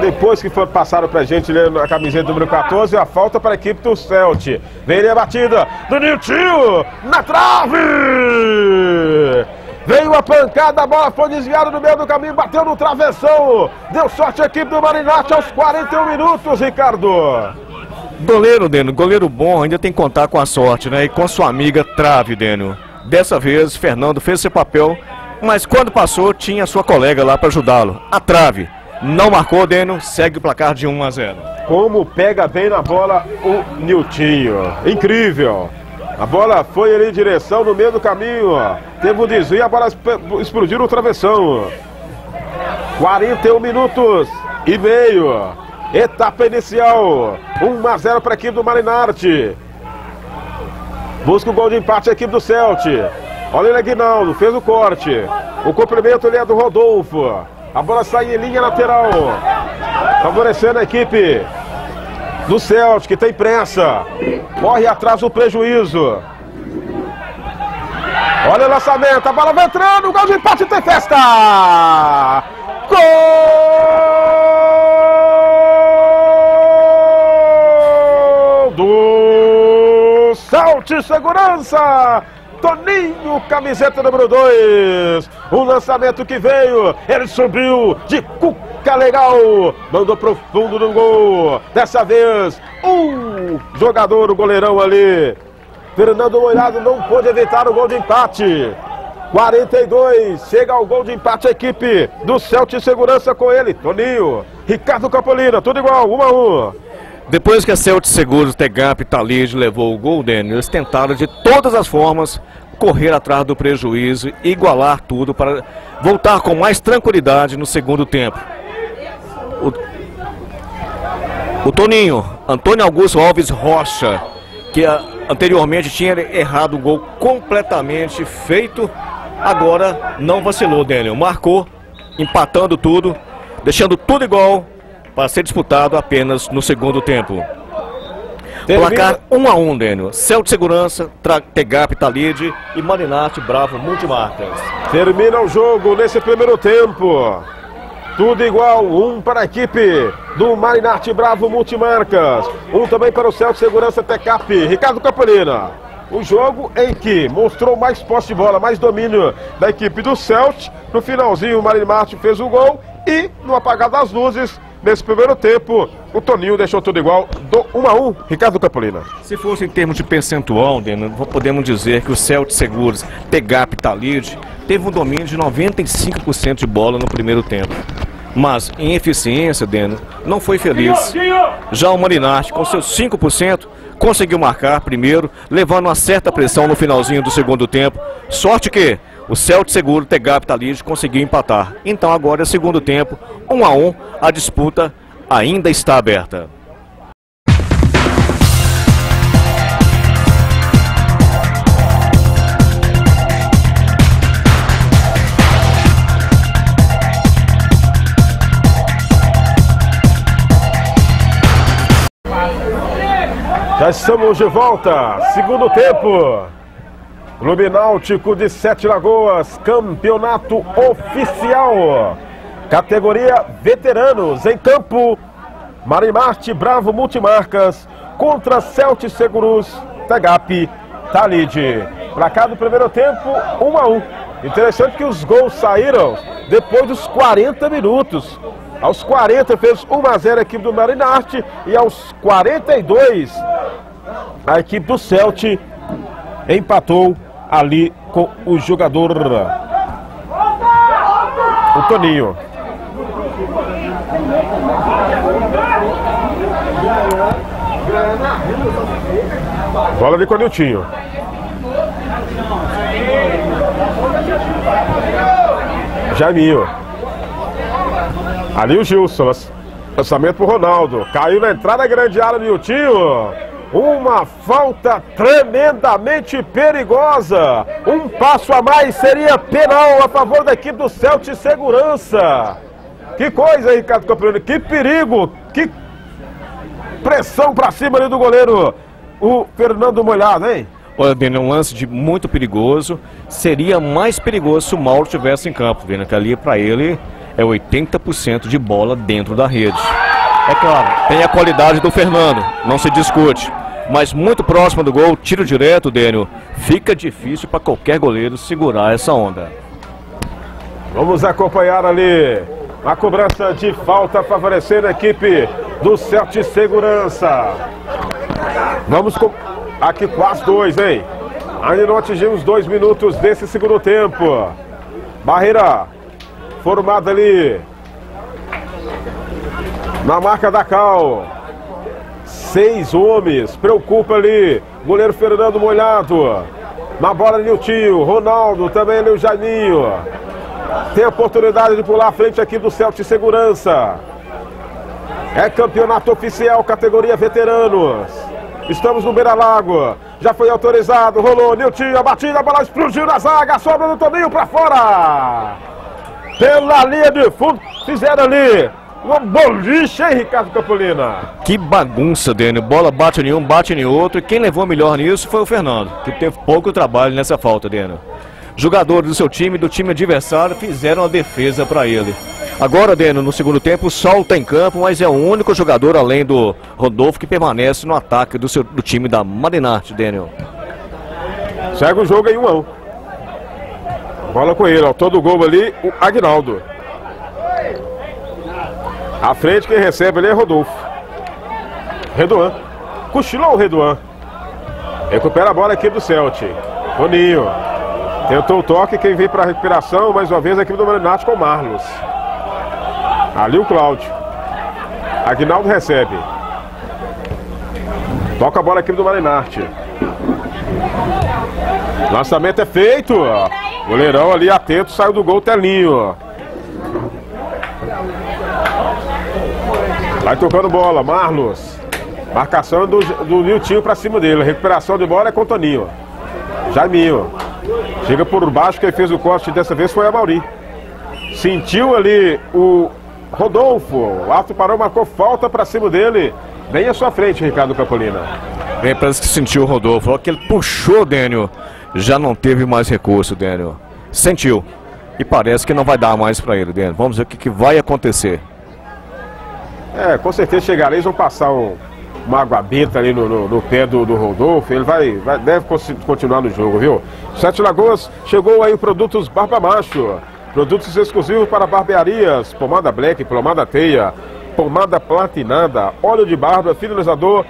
Speaker 1: depois que foi passado pra gente ali na camiseta número 14, a falta para a equipe do Celt. Vem a batida do Niltinho na trave! Veio a pancada, a bola foi desviada no meio do caminho, bateu no travessão. Deu sorte a equipe do Marinate aos 41 minutos, Ricardo.
Speaker 2: Goleiro, Deno, goleiro bom, ainda tem que contar com a sorte, né? E com sua amiga Trave, Deno. Dessa vez, Fernando fez seu papel, mas quando passou, tinha sua colega lá para ajudá-lo, a Trave. Não marcou, Deno, segue o placar de 1 a 0.
Speaker 1: Como pega bem na bola o Niltinho. Incrível. A bola foi ali em direção no meio do caminho. Teve um desvio, a bola explodiu no travessão. 41 minutos e meio. Etapa inicial. 1 a 0 para a equipe do Marinarte. Busca o gol de empate a equipe do Celt. Olha ele, Aguinaldo, fez o corte. O cumprimento ali é do Rodolfo. A bola sai em linha lateral. Favorecendo a equipe do Celtic, que tem pressa. Corre atrás o prejuízo. Olha o lançamento, a bola vai entrando, gol de empate tem festa! Gol do Salte Segurança! Toninho, camiseta número 2. Um lançamento que veio, ele subiu de cuca legal, mandou pro fundo do gol. Dessa vez, um jogador, o goleirão ali. Fernando Moirado não pôde evitar o gol de empate. 42, chega ao gol de empate a equipe do Celtic Segurança com ele, Toninho, Ricardo Capolina, tudo igual, 1 a 1.
Speaker 2: Depois que a Celtic Seguros, Tegap e Talide levou o gol, eles tentaram de todas as formas correr atrás do prejuízo igualar tudo para voltar com mais tranquilidade no segundo tempo. O, o Toninho, Antônio Augusto Alves Rocha, que a, anteriormente tinha errado o gol completamente feito, agora não vacilou, Daniel. Marcou, empatando tudo, deixando tudo igual para ser disputado apenas no segundo tempo. Termina... Placar 1 um a 1 um, Dênio. Céu de Segurança, Tegap, Talide e Marinarte Bravo Multimarcas.
Speaker 1: Termina o jogo nesse primeiro tempo. Tudo igual, um para a equipe do Marinarte Bravo Multimarcas. Um também para o Céu de Segurança Tecap. Ricardo Capolina. O jogo em que mostrou mais posse de bola, mais domínio da equipe do Celt. No finalzinho, o Marinarte fez o gol e, no apagar das luzes, Nesse primeiro tempo, o Toninho deixou tudo igual, do 1 a 1 Ricardo Capolina.
Speaker 2: Se fosse em termos de percentual, podemos dizer que o Celtic Seguros, Tegap Talide, teve um domínio de 95% de bola no primeiro tempo. Mas em eficiência, Deno, não foi feliz. Já o Marinarte, com seus 5%, conseguiu marcar primeiro, levando uma certa pressão no finalzinho do segundo tempo. Sorte que o Celtic Seguro Tegap Talide conseguiu empatar. Então agora é segundo tempo, 1 um a 1 um, a disputa ainda está aberta.
Speaker 1: Já estamos de volta, segundo tempo. Clube Náutico de Sete Lagoas, campeonato oficial. Categoria Veteranos em campo. Marimarte Bravo Multimarcas contra Celte Seguros, Tagap, Talide. Placar do primeiro tempo, 1 a 1. Interessante que os gols saíram depois dos 40 minutos. Aos 40 fez 1 a 0 a equipe do Marinarte e aos 42 a equipe do Celte empatou ali com o jogador o Toninho. Bola ali com o Niltinho. Jaiminho. Ali o Gilson. Lançamento pro Ronaldo. Caiu na entrada grande área, Niltinho. Uma falta tremendamente perigosa. Um passo a mais seria penal a favor da equipe do Celtic Segurança. Que coisa, Ricardo Campeão. Que perigo. Que pressão para cima ali do goleiro, o Fernando Molhado, hein?
Speaker 2: Olha, Dani, é um lance de muito perigoso. Seria mais perigoso se o Mauro estivesse em campo, vendo que ali para ele é 80% de bola dentro da rede. É claro, tem a qualidade do Fernando, não se discute mas muito próximo do gol, tiro direto, Dênio. Fica difícil para qualquer goleiro segurar essa onda.
Speaker 1: Vamos acompanhar ali a cobrança de falta favorecendo a equipe do Celtic Segurança. Vamos com... aqui quase dois, hein? Ainda não atingimos dois minutos desse segundo tempo. Barreira formada ali na marca da Cal. Seis homens. Preocupa ali. Goleiro Fernando Molhado. Na bola ali o tio. Ronaldo. Também ali o Jaiminho. Tem a oportunidade de pular à frente aqui do Celtic Segurança. É campeonato oficial, categoria veteranos. Estamos no Beira Lago. Já foi autorizado, rolou, Nilton, a batida, a bola explodiu na zaga, sobra do Toninho para fora. Pela linha de fundo, fizeram ali uma boliche, hein, Ricardo Capolina?
Speaker 2: Que bagunça, Dênio. Bola bate em um, bate em outro. E quem levou melhor nisso foi o Fernando, que teve pouco trabalho nessa falta, Dênio. Jogadores do seu time, do time adversário, fizeram a defesa para ele. Agora, Deno, no segundo tempo, o Sol está em campo, mas é o único jogador, além do Rodolfo, que permanece no ataque do, seu, do time da Marinarte, Daniel.
Speaker 1: Segue o jogo em um a um. Bola com ele, ó. Todo gol ali, o Agnaldo. À frente, quem recebe ali é Rodolfo. Reduan. Cochilou o Reduan. Recupera a bola aqui do Celt. Toninho. Tentou o toque, quem vem para a recuperação, mais uma vez, a equipe do Marinarte com o Marlos. Ali o Cláudio. Aguinaldo recebe. Toca a bola aqui do Marinarte. Lançamento é feito. Goleirão ali atento, saiu do gol Telinho. Vai tocando bola, Marlos. Marcação do, do Niltinho pra cima dele. Recuperação de bola é com Toninho. Jaiminho. Chega por baixo, quem fez o corte dessa vez foi a Mauri. Sentiu ali o Rodolfo. O Arthur parou, marcou falta para cima dele. Bem à sua frente, Ricardo Capolina.
Speaker 2: Bem, parece que sentiu o Rodolfo. Olha que ele puxou, Dênio. Já não teve mais recurso, Dênio. Sentiu. E parece que não vai dar mais para ele, Dênio. Vamos ver o que, que, vai acontecer.
Speaker 1: É, com certeza chegareis vão passar um, uma água benta ali no, no, no pé do, do, Rodolfo. Ele vai, vai, deve continuar no jogo, viu? Sete Lagoas chegou aí Produtos Barba Macho. Produtos exclusivos para barbearias, pomada black, pomada teia, pomada platinada, óleo de barba, finalizador,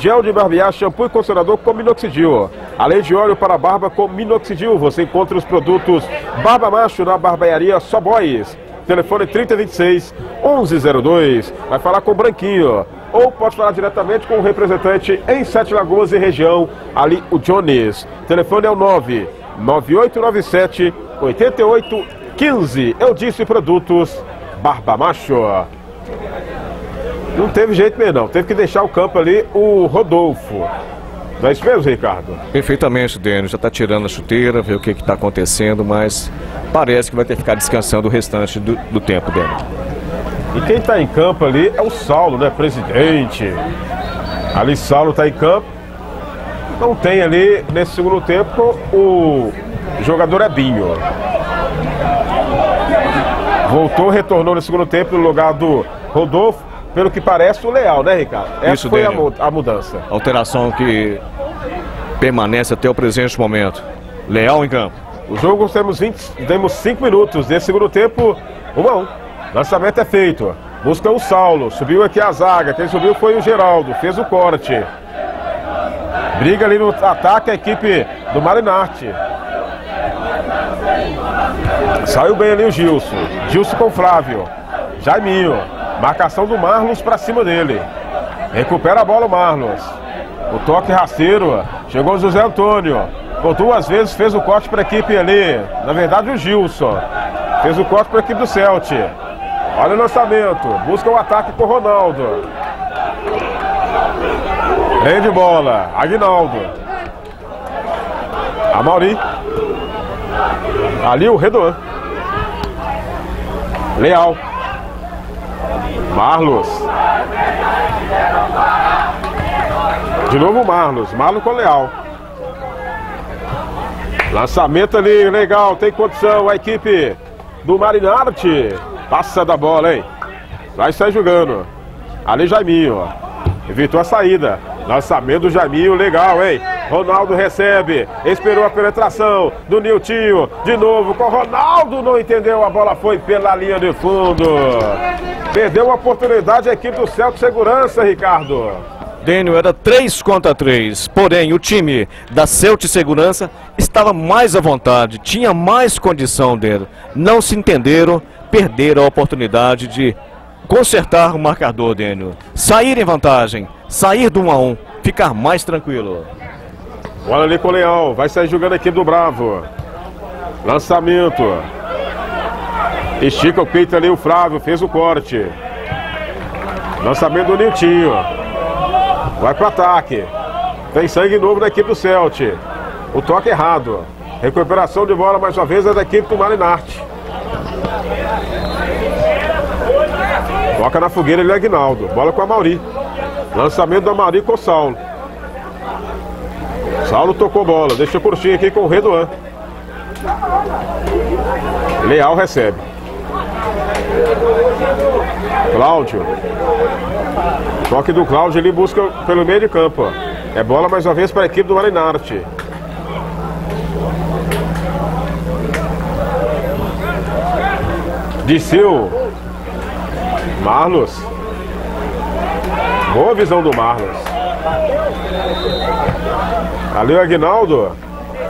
Speaker 1: gel de barbear, shampoo e condicionador com minoxidil. Além de óleo para barba com minoxidil, você encontra os produtos Barba Macho na barbearia Só Boys. Telefone 3026 1102. Vai falar com o Branquinho. Ou pode falar diretamente com o representante em Sete Lagoas e região, ali o Jones. Telefone é o 9 9897 88 15. Eu disse produtos Barba Macho. Não teve jeito mesmo, não. Teve que deixar o campo ali o Rodolfo. Não é isso mesmo, Ricardo?
Speaker 2: Perfeitamente, Dênio. Já está tirando a chuteira, ver o que está acontecendo, mas parece que vai ter que ficar descansando o restante do, do tempo, Dênio.
Speaker 1: E quem está em campo ali é o Saulo, né? Presidente. Ali Saulo está em campo. Não tem ali, nesse segundo tempo, o jogador Ebinho. Voltou, retornou no segundo tempo no lugar do Rodolfo. Pelo que parece, o Leal, né, Ricardo? Essa
Speaker 2: Isso,
Speaker 1: foi a, a, mudança.
Speaker 2: Alteração que permanece até o presente momento. Leal em campo.
Speaker 1: O jogo temos, 20, temos 5 minutos. Nesse segundo tempo, 1 a 1. Lançamento é feito. Busca o Saulo. Subiu aqui a zaga. Quem subiu foi o Geraldo. Fez o corte. Briga ali no ataque a equipe do Marinarte. Saiu bem ali o Gilson. Gilson com Flávio. Jaiminho. Marcação do Marlos para cima dele. Recupera a bola o Marlos. O toque rasteiro. Chegou o José Antônio. Por duas vezes fez o corte para a equipe ali. Na verdade o Gilson. Fez o corte para a equipe do Celt. Olha o lançamento. Busca o ataque com o Ronaldo. De bola. Aguinaldo. A Mauri. Ali o Redoan. Leal. Marlos. De novo Marlos. Marlos com Leal. Lançamento ali, legal, tem condição. A equipe do Marinarte. Passa da bola, hein? Vai sair jogando. Ali Jaiminho. Evitou a saída. Lançamento do Jaiminho, legal, hein? Ronaldo recebe, esperou a penetração do Niltinho, de novo com Ronaldo, não entendeu, a bola foi pela linha de fundo. Perdeu a oportunidade a equipe do Celto Segurança, Ricardo.
Speaker 2: Dênio era 3 contra 3, porém o time da Celtic Segurança estava mais à vontade, tinha mais condição dele. Não se entenderam, perderam a oportunidade de consertar o marcador, Dênio. Sair em vantagem, sair do 1 a 1, ficar mais tranquilo.
Speaker 1: Bola ali com o Leão. Vai sair jogando aqui do Bravo. Lançamento. Estica o peito ali o Flávio. Fez o corte. Lançamento do Niltinho. Vai pro ataque. Tem sangue novo da equipe do Celt. O toque errado. Recuperação de bola mais uma vez é da equipe do Marinarte. Toca na fogueira ele é Aguinaldo. Bola com a Mauri. Lançamento da Mauri com o Saulo. Saulo tocou bola. Deixa curtinho aqui com o Redoan. Leal recebe. Cláudio. Toque do Cláudio, ele busca pelo meio de campo. É bola mais uma vez para a equipe do Marinarte. Disseu. Marlos. Boa visão do Marlos. Ali o Aguinaldo.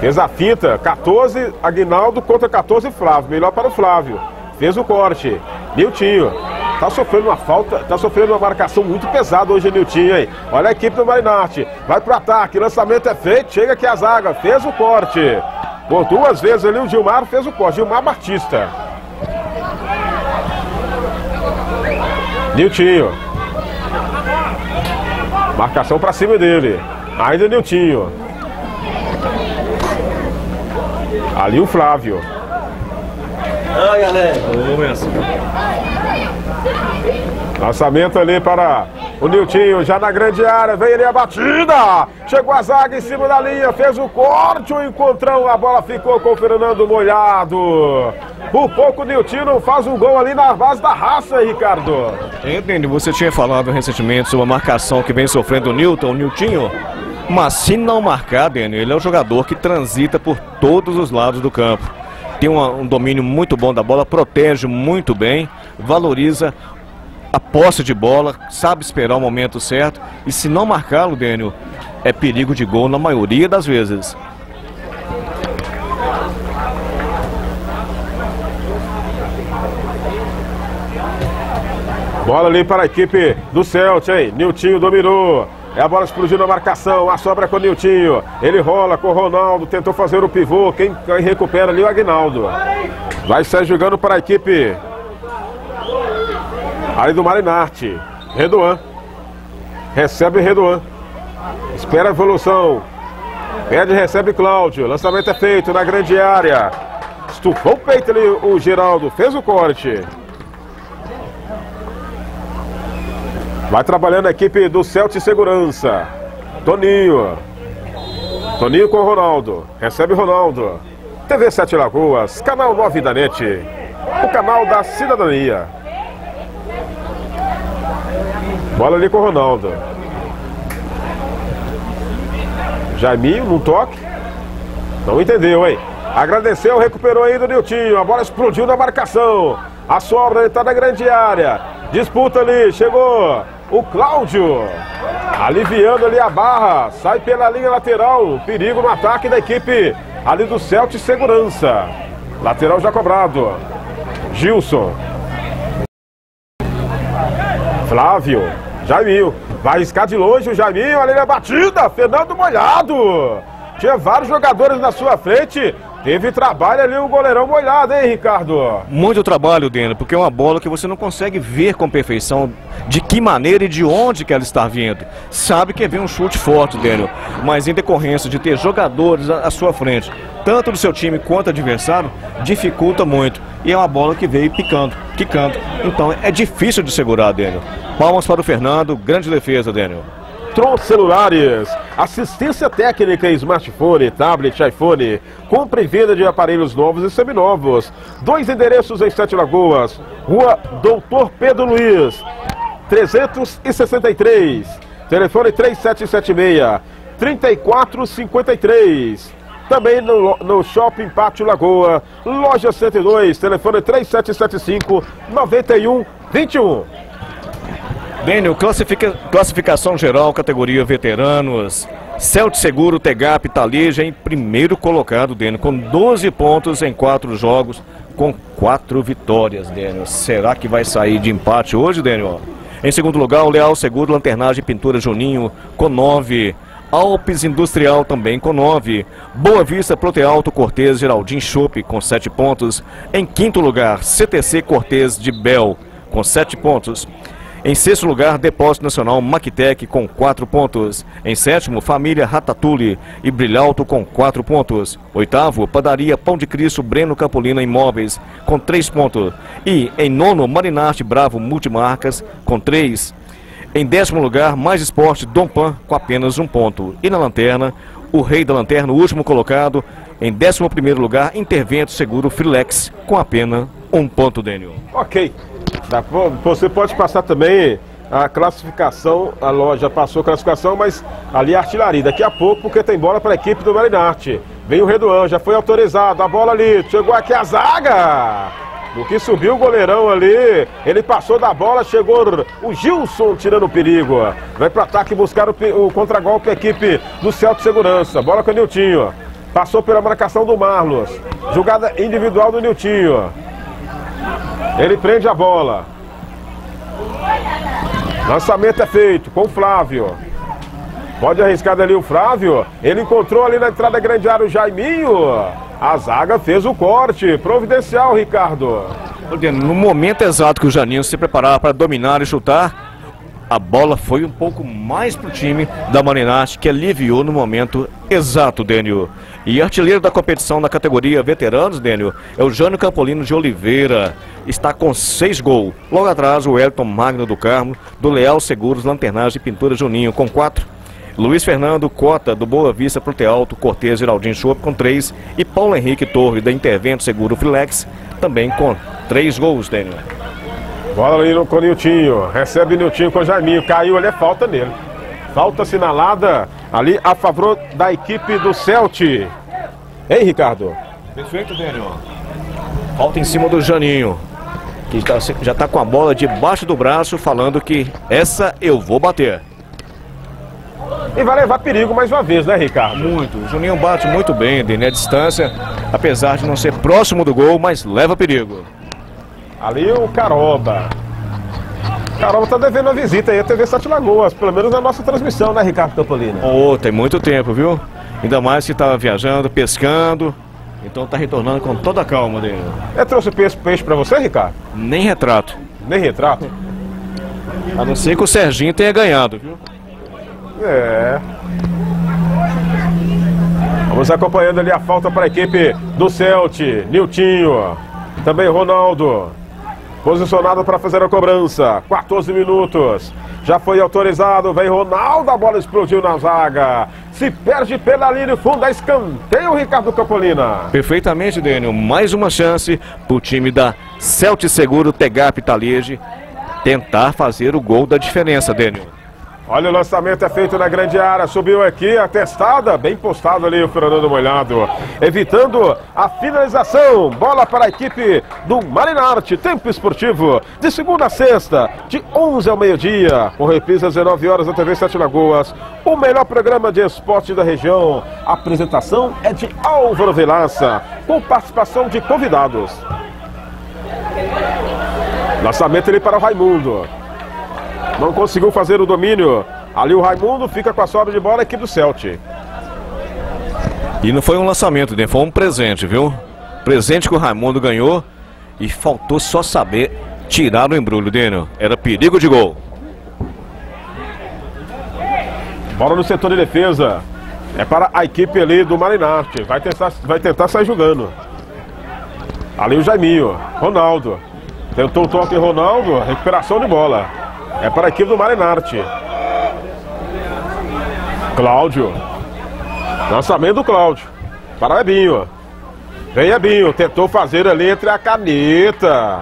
Speaker 1: Fez a fita. 14 Aguinaldo contra 14 Flávio. Melhor para o Flávio. Fez o corte. Miltinho. Tá sofrendo uma falta, tá sofrendo uma marcação muito pesada hoje, Niltinho, aí. Olha a equipe do Marinarte. Vai pro ataque, lançamento é feito, chega aqui a zaga, fez o corte. Por duas vezes ali o Gilmar fez o corte, Gilmar Batista. Niltinho. Marcação para cima dele. Ainda Niltinho. Ali o Flávio.
Speaker 3: Galera.
Speaker 1: Lançamento ali para o Niltinho, já na grande área, vem ele a batida, chegou a zaga em cima da linha, fez o corte, o encontrão, a bola ficou com o Fernando molhado. Por pouco o Niltinho não faz um gol ali na base da raça, Ricardo.
Speaker 2: Entende, você tinha falado recentemente sobre a marcação que vem sofrendo o Nilton, o Niltinho. Mas se não marcar, Daniel, ele é um jogador que transita por todos os lados do campo. Tem um, um domínio muito bom da bola, protege muito bem, valoriza a posse de bola, sabe esperar o momento certo. E se não marcá-lo, Daniel, é perigo de gol na maioria das vezes.
Speaker 1: Bola ali para a equipe do Celtic, hein? Niltinho dominou. É a bola explodindo na marcação, a sobra com o Niltinho. Ele rola com o Ronaldo, tentou fazer o pivô. Quem, recupera ali é o Agnaldo. Vai sair jogando para a equipe Ali do Marinarte. Redoan. Recebe Redoan. Espera a evolução. Pede, recebe Cláudio. Lançamento é feito na grande área. Estufou o peito ali o Geraldo. Fez o corte. Vai trabalhando a equipe do Celtic Segurança. Toninho. Toninho com Ronaldo. Recebe Ronaldo. TV 7 Lagoas, canal 9 da NET. O canal da cidadania. Bola ali com Ronaldo. Jaiminho, num toque. Não entendeu, hein? Agradeceu, recuperou ainda o Niltinho. A bola explodiu na marcação. A sobra, ele tá na grande área. Disputa ali, chegou o Cláudio. Aliviando ali a barra. Sai pela linha lateral. Perigo no ataque da equipe ali do Celtic Segurança. Lateral já cobrado. Gilson. Flávio. Jaiminho. Vai riscar de longe o Jaiminho. Ali na batida. Fernando Molhado. Tinha vários jogadores na sua frente. Teve trabalho ali o goleirão molhado, hein, Ricardo?
Speaker 2: Muito trabalho, Deno, porque é uma bola que você não consegue ver com perfeição de que maneira e de onde que ela está vindo. Sabe que vem um chute forte, Deno, mas em decorrência de ter jogadores à sua frente, tanto do seu time quanto adversário, dificulta muito. E é uma bola que veio picando, quicando. Então é difícil de segurar, Deno. Palmas para o Fernando, grande defesa, Daniel.
Speaker 1: Tron Celulares, assistência técnica em smartphone, tablet, iPhone, compra e venda de aparelhos novos e seminovos. Dois endereços em Sete Lagoas, Rua Doutor Pedro Luiz, 363, telefone 3776 3453. Também no, no Shopping Pátio Lagoa, loja 102, telefone 3775 9121.
Speaker 2: Daniel, classifica, classificação geral, categoria veteranos. Celt Seguro, Tegap, Taleja em primeiro colocado, Daniel, com 12 pontos em 4 jogos, com 4 vitórias, Daniel. Será que vai sair de empate hoje, Daniel? Em segundo lugar, o Leal Seguro, Lanternagem Pintura Juninho, com 9. Alpes Industrial também com 9. Boa Vista Protealto Cortez Geraldin Chopp com 7 pontos. Em quinto lugar, CTC Cortez de Bel com 7 pontos. Em sexto lugar, Depósito Nacional Maquitec com 4 pontos. Em sétimo, Família Ratatuli e Brilhalto com 4 pontos. Oitavo, Padaria Pão de Cristo Breno Capolina Imóveis com 3 pontos. E em nono, Marinarte Bravo Multimarcas com 3. Em décimo lugar, Mais Esporte Dom Pan com apenas um ponto. E na lanterna, o Rei da Lanterna, o último colocado. Em décimo primeiro lugar, Intervento Seguro Frilex com apenas um ponto, Daniel.
Speaker 1: Ok. Tá, você pode passar também a classificação, a loja passou a classificação, mas ali a artilharia. Daqui a pouco, porque tem bola para a equipe do Marinarte. Vem o Reduan, já foi autorizado, a bola ali, chegou aqui a zaga. No que subiu o goleirão ali, ele passou da bola, chegou o Gilson tirando o perigo. Vai para ataque buscar o, o contragolpe a equipe do Celto Segurança. Bola com o Niltinho. Passou pela marcação do Marlos. Jogada individual do Niltinho. Ele prende a bola. Lançamento é feito com o Flávio. Pode arriscar ali o Flávio. Ele encontrou ali na entrada grande área o Jaiminho. A zaga fez o corte. Providencial, Ricardo.
Speaker 2: No momento exato que o Janinho se preparava para dominar e chutar, a bola foi um pouco mais para o time da Marinarte, que aliviou no momento exato, Dênio. E artilheiro da competição na categoria veteranos, Dênio, é o Jânio Campolino de Oliveira. Está com seis gols. Logo atrás, o Elton Magno do Carmo, do Leal Seguros, Lanternagem e Pintura Juninho, com quatro. Luiz Fernando Cota, do Boa Vista Pro Alto, Cortez Geraldinho Chopp, com três. E Paulo Henrique Torre, da Intervento Seguro Filex, também com três gols, Dênio.
Speaker 1: Bola ali no, com o Niltinho. Recebe o Niltinho com o Jaiminho. Caiu ali, é falta nele. Falta assinalada ali a favor da equipe do Celte. Hein, Ricardo?
Speaker 2: Perfeito, Daniel. Falta em cima do Janinho. Que tá, já está com a bola debaixo do braço, falando que essa eu vou bater.
Speaker 1: E vai levar perigo mais uma vez, né, Ricardo?
Speaker 2: Muito. O Juninho bate muito bem, Dani, a distância, apesar de não ser próximo do gol, mas leva perigo.
Speaker 1: Ali o Caroba. Caroba tá devendo a visita aí à TV Sete Lagoas, pelo menos na nossa transmissão, né, Ricardo Topolino?
Speaker 2: Oh, tem muito tempo, viu? Ainda mais que estava viajando, pescando. Então tá retornando com toda a calma dele.
Speaker 1: É, trouxe peixe, peixe pra você, Ricardo?
Speaker 2: Nem retrato.
Speaker 1: Nem retrato?
Speaker 2: A não ser que o Serginho tenha ganhado, viu?
Speaker 1: É. Vamos acompanhando ali a falta para a equipe do Celt. Niltinho. Também Ronaldo. Posicionado para fazer a cobrança. 14 minutos. Já foi autorizado. Vem Ronaldo. A bola explodiu na zaga. Se perde pela linha fundo. Escanteio Ricardo Capolina.
Speaker 2: Perfeitamente, Dênio. Mais uma chance para o time da Celt Seguro Tegap Talege tentar fazer o gol da diferença, Dênio.
Speaker 1: Olha o lançamento é feito na grande área, subiu aqui a testada, bem postado ali o Fernando Molhado, evitando a finalização. Bola para a equipe do Marinarte, tempo esportivo, de segunda a sexta, de 11 ao meio-dia, com reprise às 19 horas da TV Sete Lagoas. O melhor programa de esporte da região. A apresentação é de Álvaro Velaça, com participação de convidados. Lançamento ali para o Raimundo. Não conseguiu fazer o domínio. Ali o Raimundo fica com a sobra de bola aqui do Celtic.
Speaker 2: E não foi um lançamento, né? Foi um presente, viu? Presente que o Raimundo ganhou e faltou só saber tirar o embrulho, Dênio. Era perigo de gol.
Speaker 1: Bola no setor de defesa. É para a equipe ali do Marinarte. Vai tentar, vai tentar sair jogando. Ali o Jaiminho. Ronaldo. Tentou o toque Ronaldo. Recuperação de bola. É para a equipe do Marinarte. Cláudio. Lançamento do Cláudio. Para o Ebinho. Vem Ebinho. Tentou fazer ali entre a caneta.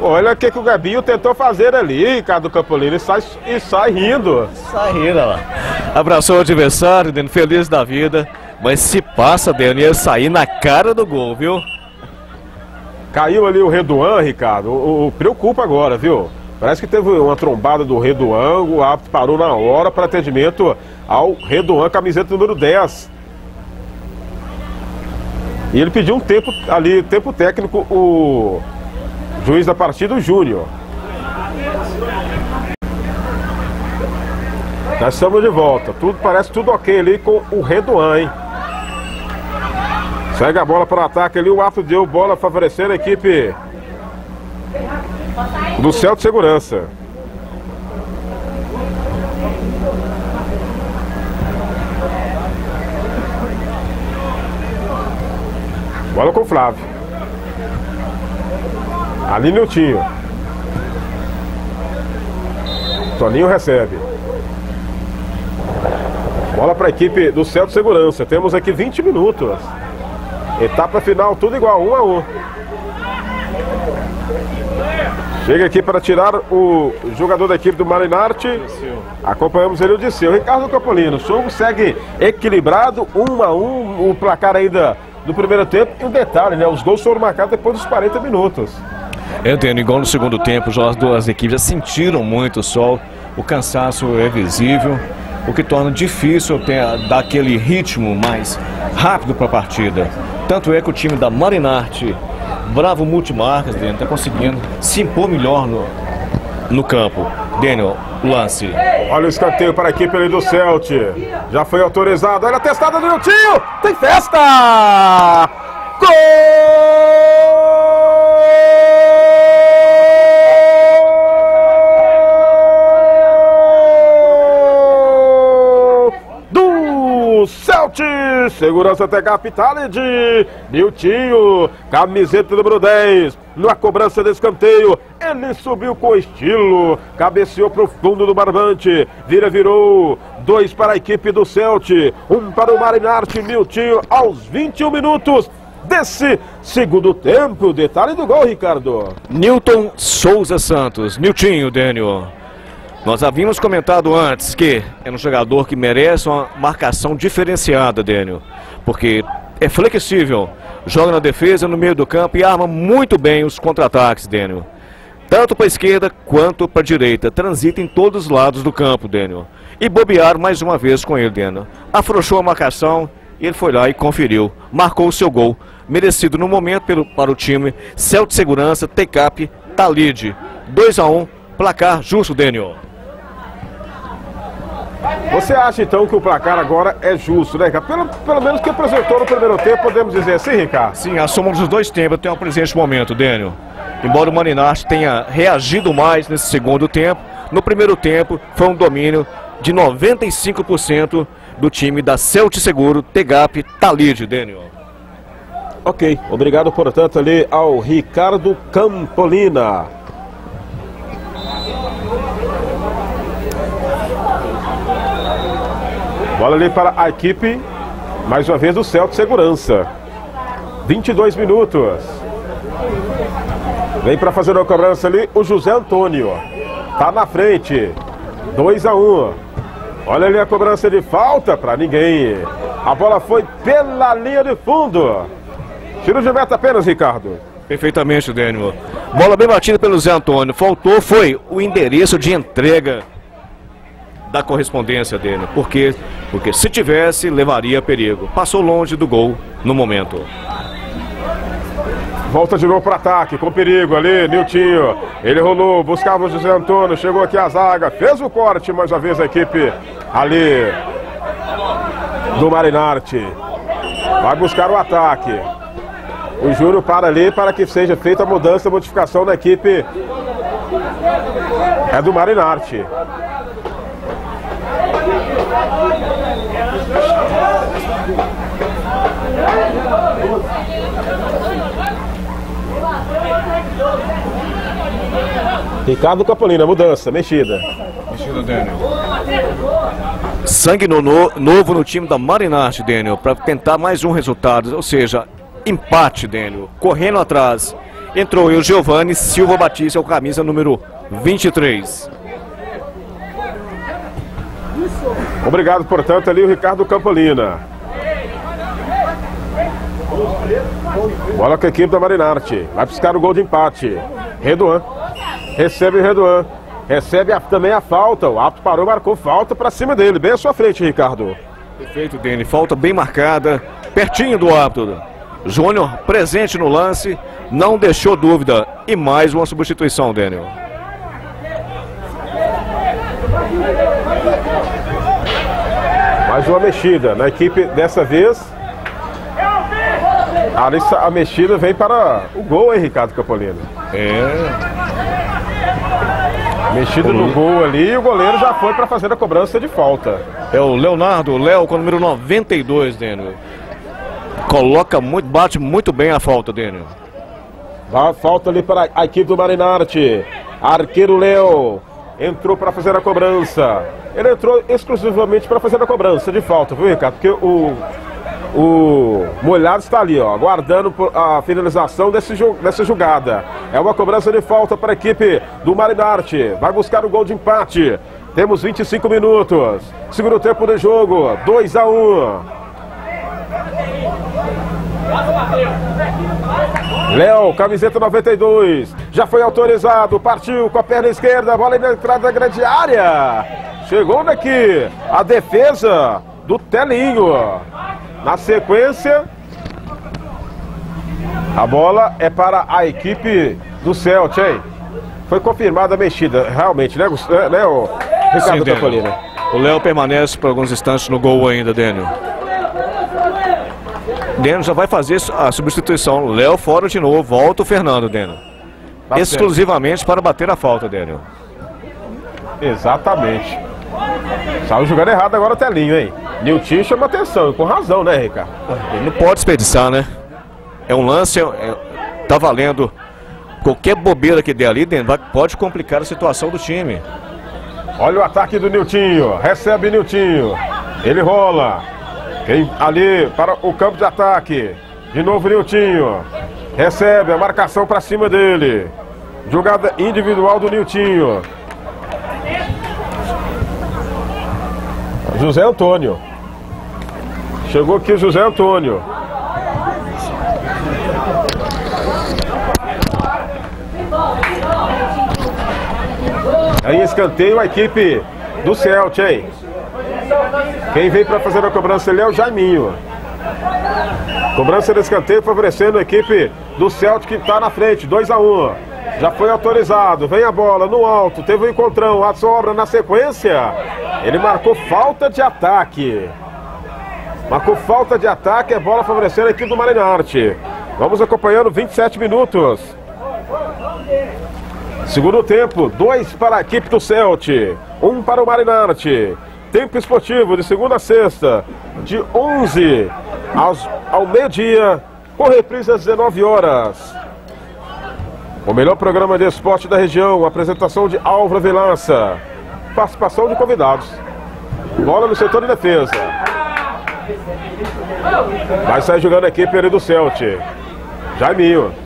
Speaker 1: Olha o que, que o Gabinho tentou fazer ali, Ricardo Campolino, e sai, e sai rindo.
Speaker 2: Sai rindo, lá. Abraçou o adversário, Deno, feliz da vida. Mas se passa, Deno, ia sair na cara do gol, viu?
Speaker 1: Caiu ali o Reduan, Ricardo. O, o, preocupa agora, viu? Parece que teve uma trombada do Reduan, o árbitro parou na hora para atendimento ao Reduan, camiseta número 10. E ele pediu um tempo ali, tempo técnico, o juiz da partida, o Júnior. Nós estamos de volta. Tudo parece tudo ok ali com o Reduan, hein? Segue a bola para o ataque ali. O ato deu bola favorecendo a equipe do Celto Segurança. Bola com o Flávio. Ali Niltinho. Toninho recebe. Bola para a equipe do Celto Segurança. Temos aqui 20 minutos. Etapa final, tudo igual, um a um. Chega aqui para tirar o jogador da equipe do Marinarte. Acompanhamos ele o Disseu. Ricardo Capolino. O jogo segue equilibrado, um a um. O placar ainda do primeiro tempo. E um detalhe, né? Os gols foram marcados depois dos 40 minutos.
Speaker 2: Entendo, igual no segundo tempo, as duas equipes já sentiram muito o sol. O cansaço é visível, o que torna difícil ter, dar aquele ritmo mais rápido para a partida. Tanto é que o time da Marinarte, Bravo Multimarcas, Daniel, está conseguindo se impor melhor no, no campo. Daniel, lance.
Speaker 1: Olha o escanteio para a equipe do Celt. Já foi autorizado. Olha a testada do Niltinho. Tem festa! Gol! Segurança até capital de Niltinho. Camiseta número 10. Na cobrança de escanteio. Ele subiu com estilo. Cabeceou para o fundo do barbante. Vira, virou. Dois para a equipe do Celt. Um para o Marinarte. Niltinho aos 21 minutos desse segundo tempo. Detalhe do gol, Ricardo.
Speaker 2: Newton Souza Santos. Niltinho, Daniel. Nós havíamos comentado antes que é um jogador que merece uma marcação diferenciada, Daniel. Porque é flexível, joga na defesa, no meio do campo e arma muito bem os contra-ataques, Daniel. Tanto para a esquerda quanto para a direita. Transita em todos os lados do campo, Daniel. E bobearam mais uma vez com ele, Daniel. Afrouxou a marcação e ele foi lá e conferiu. Marcou o seu gol. Merecido no momento pelo, para o time. Celto Segurança, Tecap, Talide. 2 a 1 placar justo, Daniel.
Speaker 1: Você acha então que o placar agora é justo, né, Ricardo? Pelo, pelo menos que apresentou no primeiro tempo, podemos dizer assim, Ricardo?
Speaker 2: Sim, a soma dos dois tempos tem o presente momento, Daniel. Embora o Maninarte tenha reagido mais nesse segundo tempo, no primeiro tempo foi um domínio de 95% do time da Celte Seguro, Tegap, Talide, Daniel.
Speaker 1: Ok, obrigado, portanto, ali ao Ricardo Campolina. Bola ali para a equipe, mais uma vez do Celto Segurança. 22 minutos. Vem para fazer a cobrança ali o José Antônio. Tá na frente. 2 a 1. Um. Olha ali a cobrança de falta para ninguém. A bola foi pela linha de fundo. Tiro de meta apenas, Ricardo.
Speaker 2: Perfeitamente, Daniel. Bola bem batida pelo Zé Antônio. Faltou foi o endereço de entrega da correspondência dele. Por quê? Porque se tivesse, levaria perigo. Passou longe do gol no momento.
Speaker 1: Volta de novo para ataque, com perigo ali, Niltinho. Ele rolou, buscava o José Antônio, chegou aqui a zaga, fez o corte, mais uma vez a equipe ali do Marinarte. Vai buscar o ataque. O Júnior para ali para que seja feita a mudança, a modificação da equipe. É do Marinarte. Ricardo Capolina, mudança, mexida.
Speaker 2: Mexida, Daniel. Sangue no, no, novo no time da Marinarte, Daniel, para tentar mais um resultado, ou seja, empate, Daniel. Correndo atrás. Entrou o Giovanni Silva Batista, o camisa número 23.
Speaker 1: Obrigado, portanto, ali o Ricardo Campolina. Bola com a equipe da Marinarte. Vai buscar o gol de empate. Redoan. Recebe o Redoan. Recebe a, também a falta. O Apto parou, marcou falta para cima dele. Bem à sua frente, Ricardo.
Speaker 2: Perfeito, Dani. Falta bem marcada. Pertinho do Apto. Júnior presente no lance. Não deixou dúvida. E mais uma substituição, Daniel.
Speaker 1: Mais uma mexida na equipe dessa vez. A, a mexida vem para o gol, hein, Ricardo Capolino?
Speaker 2: É.
Speaker 1: Mexido no gol ali e o goleiro já foi para fazer a cobrança de falta.
Speaker 2: É o Leonardo, Léo com o número 92, Dênio. Coloca muito, bate muito bem a falta, Dênio.
Speaker 1: Dá falta ali para a equipe do Marinarte. Arqueiro Léo entrou para fazer a cobrança. Ele entrou exclusivamente para fazer a cobrança de falta, viu, Ricardo? Porque o, o Molhado está ali, ó, aguardando a finalização desse, dessa jogada. É uma cobrança de falta para a equipe do Marinarte. Vai buscar o gol de empate. Temos 25 minutos. Segundo tempo de jogo, 2 a 1. Léo, camiseta 92, já foi autorizado, partiu com a perna esquerda, bola na entrada da grande área. Chegou daqui a defesa do Telinho. Na sequência, a bola é para a equipe do Celtic, hein? Foi confirmada a mexida, realmente, né, né o Ricardo Topolino?
Speaker 2: O Léo permanece por alguns instantes no gol ainda, Dênio. Deno já vai fazer a substituição. Léo fora de novo. Volta o Fernando, Deno. Tá Exclusivamente para bater a falta, Daniel.
Speaker 1: Exatamente. Saiu jogando errado agora o Telinho, hein? Nilton chama atenção, com razão, né, Ricardo?
Speaker 2: Ele não pode desperdiçar, né? É um lance, é, é tá valendo. Qualquer bobeira que der ali, dentro, pode complicar a situação do time.
Speaker 1: Olha o ataque do Niltinho. Recebe Niltinho. Ele rola. Quem ali para o campo de ataque. De novo Niltinho. Recebe a marcação para cima dele. Jogada individual do Niltinho. José Antônio. Chegou aqui o José Antônio. Aí escanteio a equipe do Celtic, Quem veio para fazer a cobrança ali é o Jaiminho. Cobrança de escanteio favorecendo a equipe do Celtic que está na frente, 2 a 1 um. Já foi autorizado, vem a bola no alto, teve um encontrão, a sobra na sequência. Ele marcou falta de ataque. Marcou falta de ataque, é bola favorecendo a equipe do Marinarte. Vamos acompanhando 27 minutos. Segundo tempo, dois para a equipe do Celtic, um para o Marinarte. Tempo esportivo de segunda a sexta, de 11 aos, ao meio-dia, com reprise às 19 horas. O melhor programa de esporte da região, apresentação de Álvaro Velança, participação de convidados. Bola no setor de defesa. Vai sair jogando a equipe ali do Celtic. Jaiminho.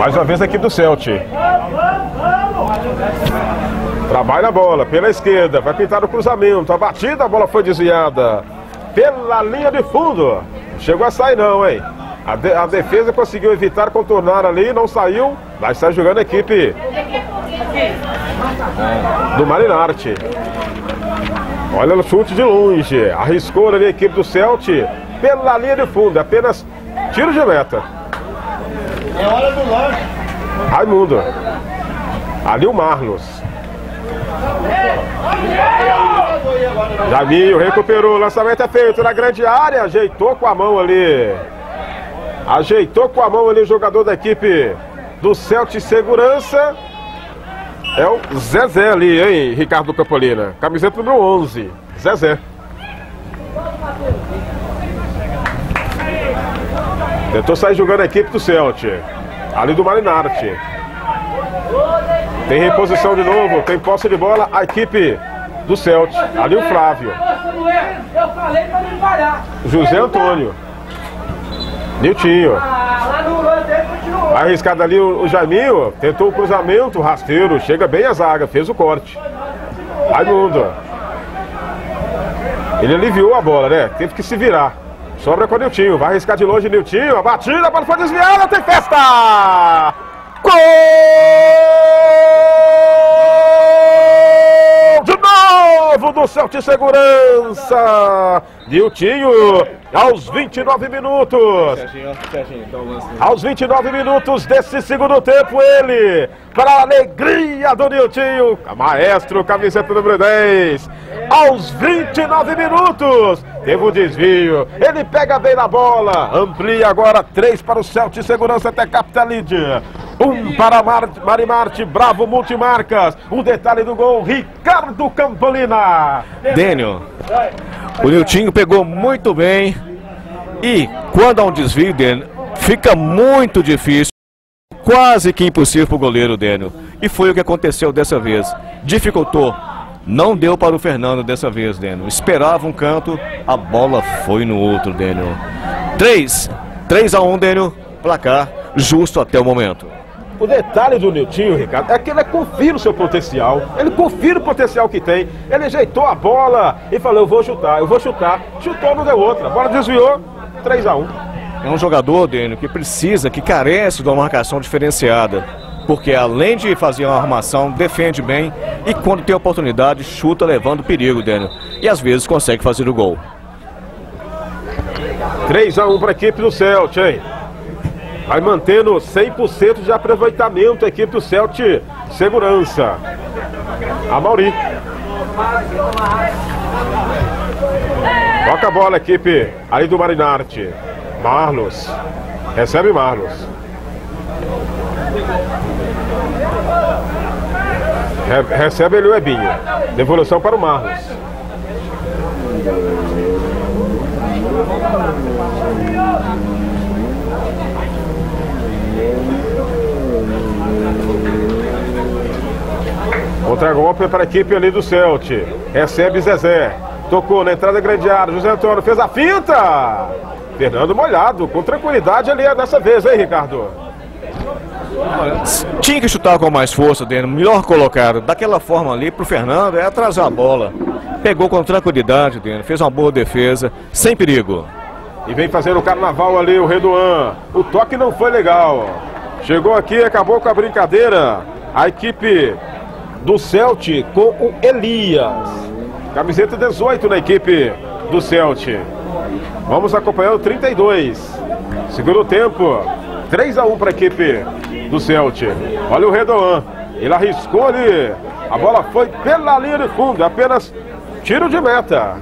Speaker 1: Mais uma vez a equipe do Celtic. Trabalha a bola pela esquerda, vai pintar o cruzamento. A batida, a bola foi desviada pela linha de fundo. Chegou a sair não, hein? A, de, a defesa conseguiu evitar contornar ali, não saiu. Vai estar jogando a equipe do Marinarte. Olha no chute de longe. Arriscou ali a equipe do Celtic pela linha de fundo. Apenas tiro de meta. É hora do lanche. Raimundo. Ali o Marlos. Jaminho recuperou, lançamento é feito na grande área, ajeitou com a mão ali. Ajeitou com a mão ali o jogador da equipe do Celtic Segurança. É o Zezé ali, hein, Ricardo Capolina. Camiseta número 11, Zezé. Tentou sair jogando a equipe do Celtic. Ali do Marinarte. Tem reposição de novo, tem posse de bola a equipe do Celtic. Ali o Flávio. José Antônio. Niltinho. Arriscado ali o, o Jaiminho. Tentou o cruzamento, rasteiro. Chega bem a zaga, fez o corte. Raimundo. Ele aliviou a bola, né? Teve que se virar. Sobra com o Niltinho. Vai arriscar de longe Niltinho. A batida, a bola foi desviada. Tem festa! Gol! De novo! do Celtic Segurança. Diltinho, aos 29 minutos. Aos 29 minutos desse segundo tempo, ele, para a alegria do Niltinho, maestro, camiseta número 10. Aos 29 minutos, teve um desvio, ele pega bem na bola, amplia agora 3 para o Celtic Segurança até Capitalide. Um para Mar Marimarte, Bravo Multimarcas. Um detalhe do gol, Ricardo Campolina.
Speaker 2: Dênio, o Niltinho pegou muito bem. E quando há um desvio, Dênio, fica muito difícil. Quase que impossível para o goleiro, Dênio. E foi o que aconteceu dessa vez. Dificultou. Não deu para o Fernando dessa vez, Dênio. Esperava um canto, a bola foi no outro, Dênio. 3. 3 a 1, Dênio. Placar justo até o momento.
Speaker 1: O detalhe do Niltinho, Ricardo, é que ele confia no seu potencial. Ele confia no potencial que tem. Ele ajeitou a bola e falou: Eu vou chutar, eu vou chutar. Chutou, não deu outra. A bola desviou, 3 a 1
Speaker 2: É um jogador, Dênio, que precisa, que carece de uma marcação diferenciada. Porque além de fazer uma armação, defende bem e quando tem oportunidade, chuta levando perigo, Dênio. E às vezes consegue fazer o gol.
Speaker 1: 3 a 1 para a equipe do Celtic, hein? Vai mantendo 100% de aproveitamento a equipe do Celtic Segurança. A Mauri. Toca a bola, equipe ali do Marinarte. Marlos. Recebe Marlos. Re recebe ele o Ebinho. Devolução para o Marlos. Outra golpe para a equipe ali do Celt. Recebe Zezé. Tocou na entrada grande área. José Antônio fez a finta. Fernando molhado, com tranquilidade ali dessa vez, hein, Ricardo?
Speaker 2: Tinha que chutar com mais força dentro, melhor colocado. Daquela forma ali pro Fernando é atrasar a bola. Pegou com tranquilidade dentro, fez uma boa defesa, sem perigo.
Speaker 1: E vem fazendo o carnaval ali o Redoan. O toque não foi legal. Chegou aqui acabou com a brincadeira. A equipe do Celt com o Elias. Camiseta 18 na equipe do Celt. Vamos acompanhando 32. Segundo tempo. 3 a 1 para a equipe do Celt. Olha o Redoan. Ele arriscou ali. A bola foi pela linha de fundo. Apenas tiro de meta.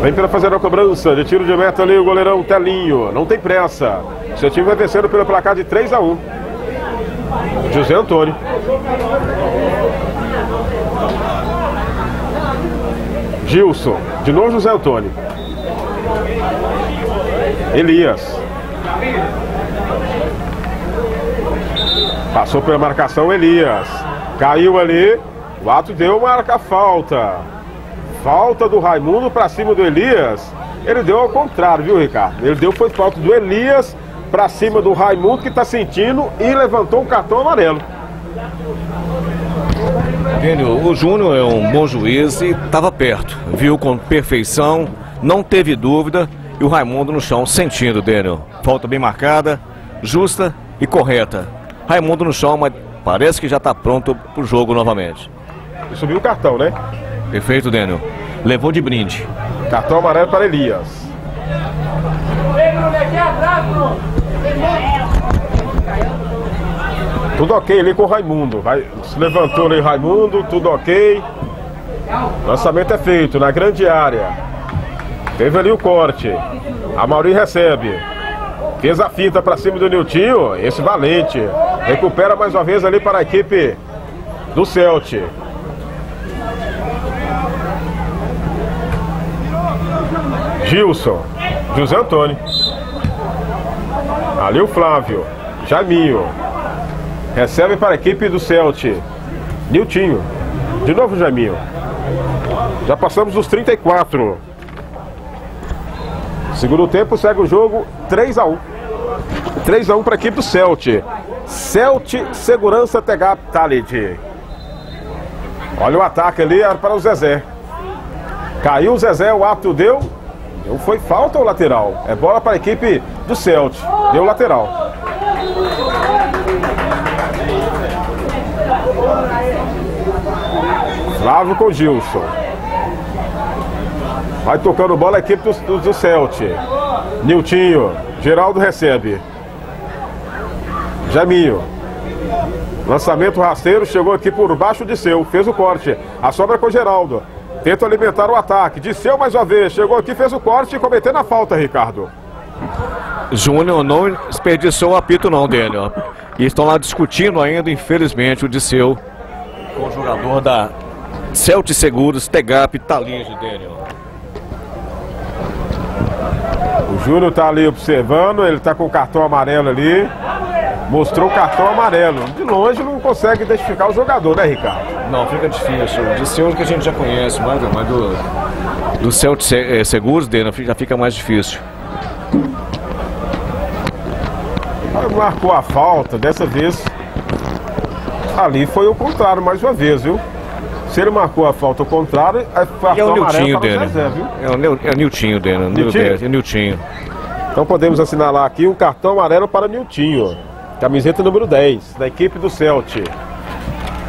Speaker 1: Vem para fazer a cobrança de tiro de meta ali o goleirão Telinho. Não tem pressa. Seu time vai vencendo pelo placar de 3 a 1. José Antônio. Gilson. De novo José Antônio. Elias. Passou pela marcação Elias. Caiu ali. O ato deu marca falta. Falta do Raimundo para cima do Elias. Ele deu ao contrário, viu, Ricardo? Ele deu foi falta do Elias para cima do Raimundo que está sentindo e levantou um cartão amarelo.
Speaker 2: Entendeu? O Júnior é um bom juiz e estava perto. Viu com perfeição, não teve dúvida. E o Raimundo no chão sentindo, Daniel. Falta bem marcada, justa e correta. Raimundo no chão, mas parece que já está pronto para o jogo novamente.
Speaker 1: E subiu o cartão, né?
Speaker 2: Perfeito, Daniel. Levou de brinde.
Speaker 1: Cartão amarelo para Elias. Tudo ok ali com o Raimundo. Vai, se levantou ali Raimundo, tudo ok. Lançamento é feito na grande área. Teve ali o corte. A Mauri recebe. Fez a finta para cima do Niltinho. Esse valente. Recupera mais uma vez ali para a equipe do Celt. Gilson. José Antônio. Ali o Flávio. Jaiminho. Recebe para a equipe do Celt. Niltinho. De novo Jaiminho. Já passamos dos 34. Segundo tempo, segue o jogo 3x1. 3x1 para a equipe do Celt. Celt, segurança, Tegap, Talid. Olha o ataque ali, era para o Zezé. Caiu o Zezé, o apto deu. Deu foi falta ou lateral? É bola para a equipe do Celt. Deu lateral. Flávio com Gilson. Vai tocando bola a equipe do, do, do Celt. Niltinho. Geraldo recebe. Jaminho. Lançamento rasteiro, chegou aqui por baixo de seu, fez o corte. A sobra com Geraldo. Tenta alimentar o ataque. De seu mais uma vez, chegou aqui, fez o corte e cometendo a falta, Ricardo.
Speaker 2: Júnior não desperdiçou o apito não dele, ó. E estão lá discutindo ainda, infelizmente, o de seu com o jogador da Celtic Seguros, Tegap, Talinge dele, ó.
Speaker 1: O Júnior tá ali observando, ele tá com o cartão amarelo ali. Mostrou o cartão amarelo. De longe não consegue identificar o jogador, né, Ricardo?
Speaker 2: Não, fica difícil. De seu que a gente já conhece, mas, mas do, do Celtic eh, Seguros dele já fica mais difícil.
Speaker 1: Marcou a falta, dessa vez ali foi o contrário mais uma vez, viu? Se ele marcou a falta ao contrário,
Speaker 2: foi é o Niltinho dele. É, o, é o Niltinho dele, Niltinho? É o Niltinho.
Speaker 1: Então podemos assinalar aqui um cartão amarelo para Niltinho. Camiseta número 10, da equipe do Celt.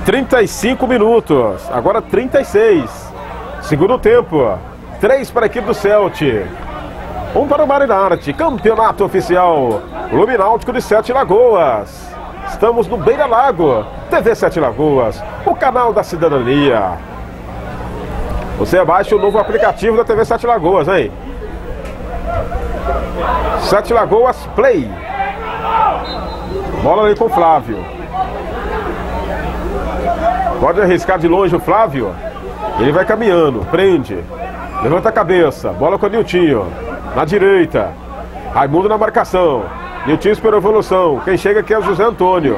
Speaker 1: 35 minutos, agora 36. Segundo tempo, 3 para a equipe do Celt. 1 para o Marinarte, campeonato oficial. Clube Náutico de Sete Lagoas. Estamos no Beira Lago, TV Sete Lagoas, o canal da cidadania. Você baixa o novo aplicativo da TV Sete Lagoas, hein? Sete Lagoas Play. Bola ali com o Flávio. Pode arriscar de longe o Flávio. Ele vai caminhando, prende. Levanta a cabeça. Bola com o Niltinho. Na direita. Raimundo na marcação. Niltinho esperou evolução. Quem chega aqui é o José Antônio.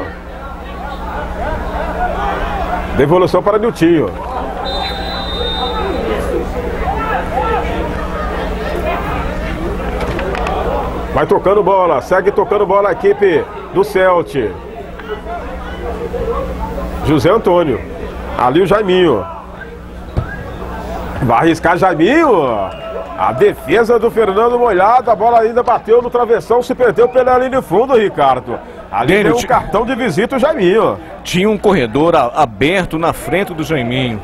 Speaker 1: Devolução para Niltinho. Vai tocando bola, segue tocando bola a equipe do Celt. José Antônio. Ali o Jaiminho. Vai arriscar Jaiminho. A defesa do Fernando Molhado, a bola ainda bateu no travessão, se perdeu pela linha de fundo, Ricardo. Ali tem um cartão de visita o Jaiminho.
Speaker 2: Tinha um corredor aberto na frente do Jaiminho.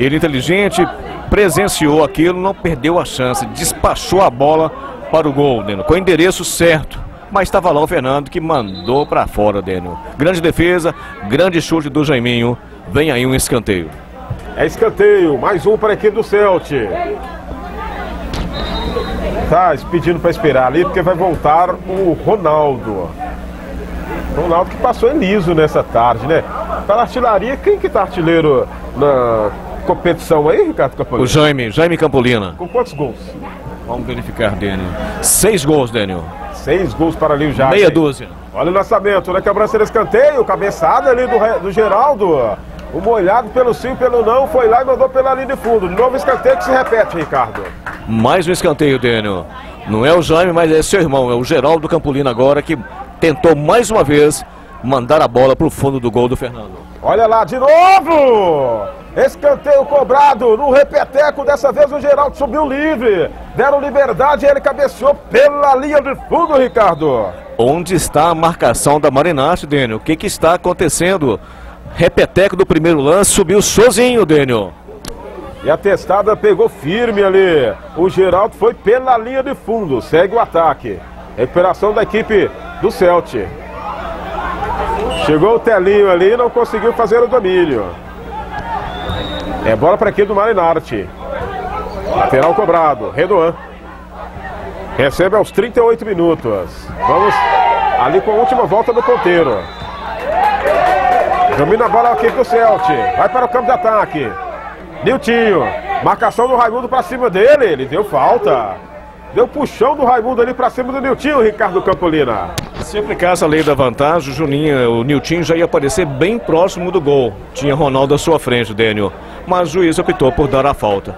Speaker 2: Ele inteligente presenciou aquilo, não perdeu a chance, despachou a bola para o gol, Deno, com o endereço certo. Mas estava lá o Fernando que mandou para fora, Deno. Grande defesa, grande chute do Jaiminho. Vem aí um escanteio.
Speaker 1: É escanteio, mais um para a equipe do Celt. Tá pedindo para esperar ali, porque vai voltar o Ronaldo. Ronaldo que passou em liso nessa tarde, né? Para artilharia, quem que tá artilheiro na competição aí, Ricardo
Speaker 2: Campolina? O Jaime, Jaime Campolina.
Speaker 1: Com quantos gols?
Speaker 2: Vamos verificar, Daniel. Seis gols, Daniel.
Speaker 1: Seis gols para ali o Jaime.
Speaker 2: Meia dúzia.
Speaker 1: Olha o lançamento, né? Quebrança de escanteio, cabeçada ali do, do Geraldo. O molhado pelo sim, pelo não, foi lá e mandou pela linha de fundo. De novo escanteio que se repete, Ricardo.
Speaker 2: Mais um escanteio, Daniel. Não é o Jaime, mas é seu irmão, é o Geraldo Campolino agora que tentou mais uma vez mandar a bola para o fundo do gol do Fernando.
Speaker 1: Olha lá, de novo! Escanteio cobrado no repeteco. Dessa vez o Geraldo subiu livre. Deram liberdade e ele cabeceou pela linha de fundo, Ricardo.
Speaker 2: Onde está a marcação da Marinarte, Dênio? O que, que está acontecendo? Repeteco do primeiro lance subiu sozinho, Dênio.
Speaker 1: E a testada pegou firme ali. O Geraldo foi pela linha de fundo. Segue o ataque. Recuperação da equipe do Celte. Chegou o Telinho ali e não conseguiu fazer o domínio. É bola para aqui do Marinarte. Lateral cobrado. Redoan. Recebe aos 38 minutos. Vamos ali com a última volta do ponteiro. Domina a bola aqui pro Celt. Vai para o campo de ataque. Niltinho. Marcação do Raimundo para cima dele. Ele deu falta. Deu puxão do Raimundo ali para cima do Niltinho, Ricardo Campolina.
Speaker 2: Se aplicasse a lei da vantagem, o Juninho, o Niltinho já ia aparecer bem próximo do gol. Tinha Ronaldo à sua frente, Daniel. Mas o juiz optou por dar a falta.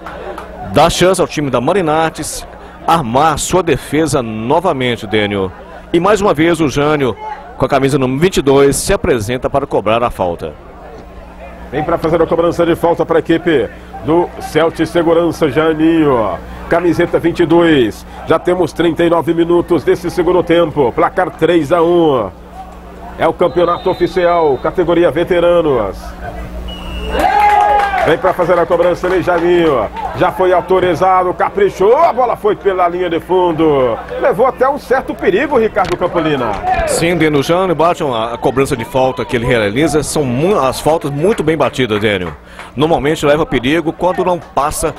Speaker 2: Dá chance ao time da Marinates armar sua defesa novamente, Daniel. E mais uma vez o Jânio, com a camisa número 22, se apresenta para cobrar a falta.
Speaker 1: Vem para fazer a cobrança de falta para a equipe do Celtic Segurança Janinho. Camiseta 22. Já temos 39 minutos desse segundo tempo. Placar 3 a 1. É o campeonato oficial, categoria veteranos. Vem para fazer a cobrança ali, Jaiminho. Já foi autorizado, caprichou, a bola foi pela linha de fundo. Levou até um certo perigo, Ricardo Campolina.
Speaker 2: Sim, Dênio Jânio bate a cobrança de falta que ele realiza. São as faltas muito bem batidas, Dênio. Normalmente leva perigo quando não passa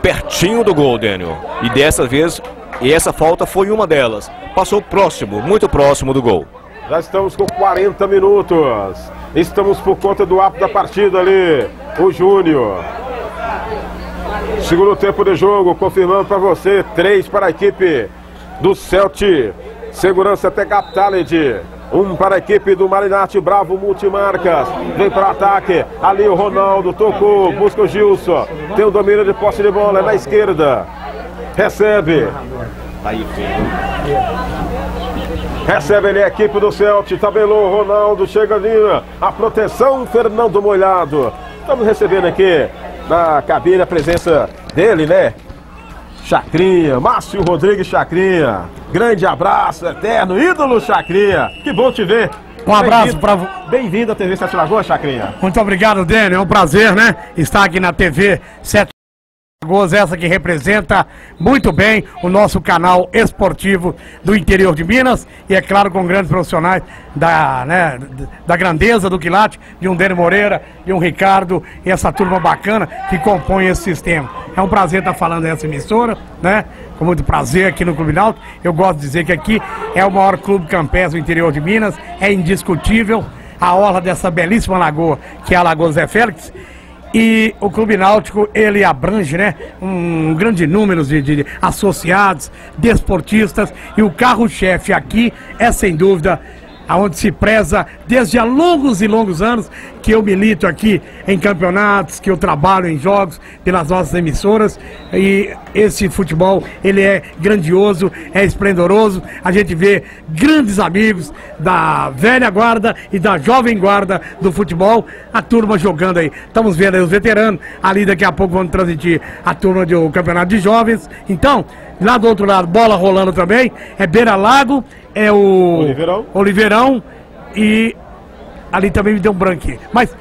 Speaker 2: pertinho do gol, Dênio. E dessa vez, e essa falta foi uma delas. Passou próximo, muito próximo do gol.
Speaker 1: Já estamos com 40 minutos. Estamos por conta do ápice da partida ali. O Júnior. Segundo tempo de jogo, confirmando para você. Três para a equipe do Celtic. Segurança até Capitality. Um para a equipe do Marinate Bravo Multimarcas. Vem para o ataque. Ali o Ronaldo tocou. Busca o Gilson. Tem o domínio de posse de bola na esquerda. Recebe. Aí, Recebe ali a equipe do Celtic, tabelou Ronaldo, chega ali a proteção Fernando Molhado. Estamos recebendo aqui na cabine a presença dele, né? Chacrinha, Márcio Rodrigues Chacrinha. Grande abraço, eterno, ídolo Chacrinha. Que bom te ver.
Speaker 4: Um abraço para
Speaker 1: Bem-vindo à TV Sete Lagoas, Chacrinha.
Speaker 4: Muito obrigado, Dênio. É um prazer, né? Estar aqui na TV Sete Lagoas, essa que representa muito bem o nosso canal esportivo do interior de Minas e é claro com grandes profissionais da, né, da grandeza do quilate, de um Dênio Moreira, de um Ricardo e essa turma bacana que compõe esse sistema. É um prazer estar falando dessa emissora, né? Com muito prazer aqui no Clube Náutico. Eu gosto de dizer que aqui é o maior clube campestre do interior de Minas, é indiscutível a orla dessa belíssima lagoa, que é a Lagoa Zé Félix e o Clube Náutico, ele abrange, né, um grande número de, de associados, desportistas, e o carro-chefe aqui é, sem dúvida, aonde se preza desde há longos e longos anos que eu milito aqui em campeonatos, que eu trabalho em jogos pelas nossas emissoras e esse futebol ele é grandioso, é esplendoroso. A gente vê grandes amigos da velha guarda e da jovem guarda do futebol, a turma jogando aí. Estamos vendo aí os veteranos, ali daqui a pouco vamos transmitir a turma do campeonato de jovens. Então, lá do outro lado, bola rolando também, é Beira Lago é o Oliveirão, Oliveirão e ali também me deu um branquinho. Mas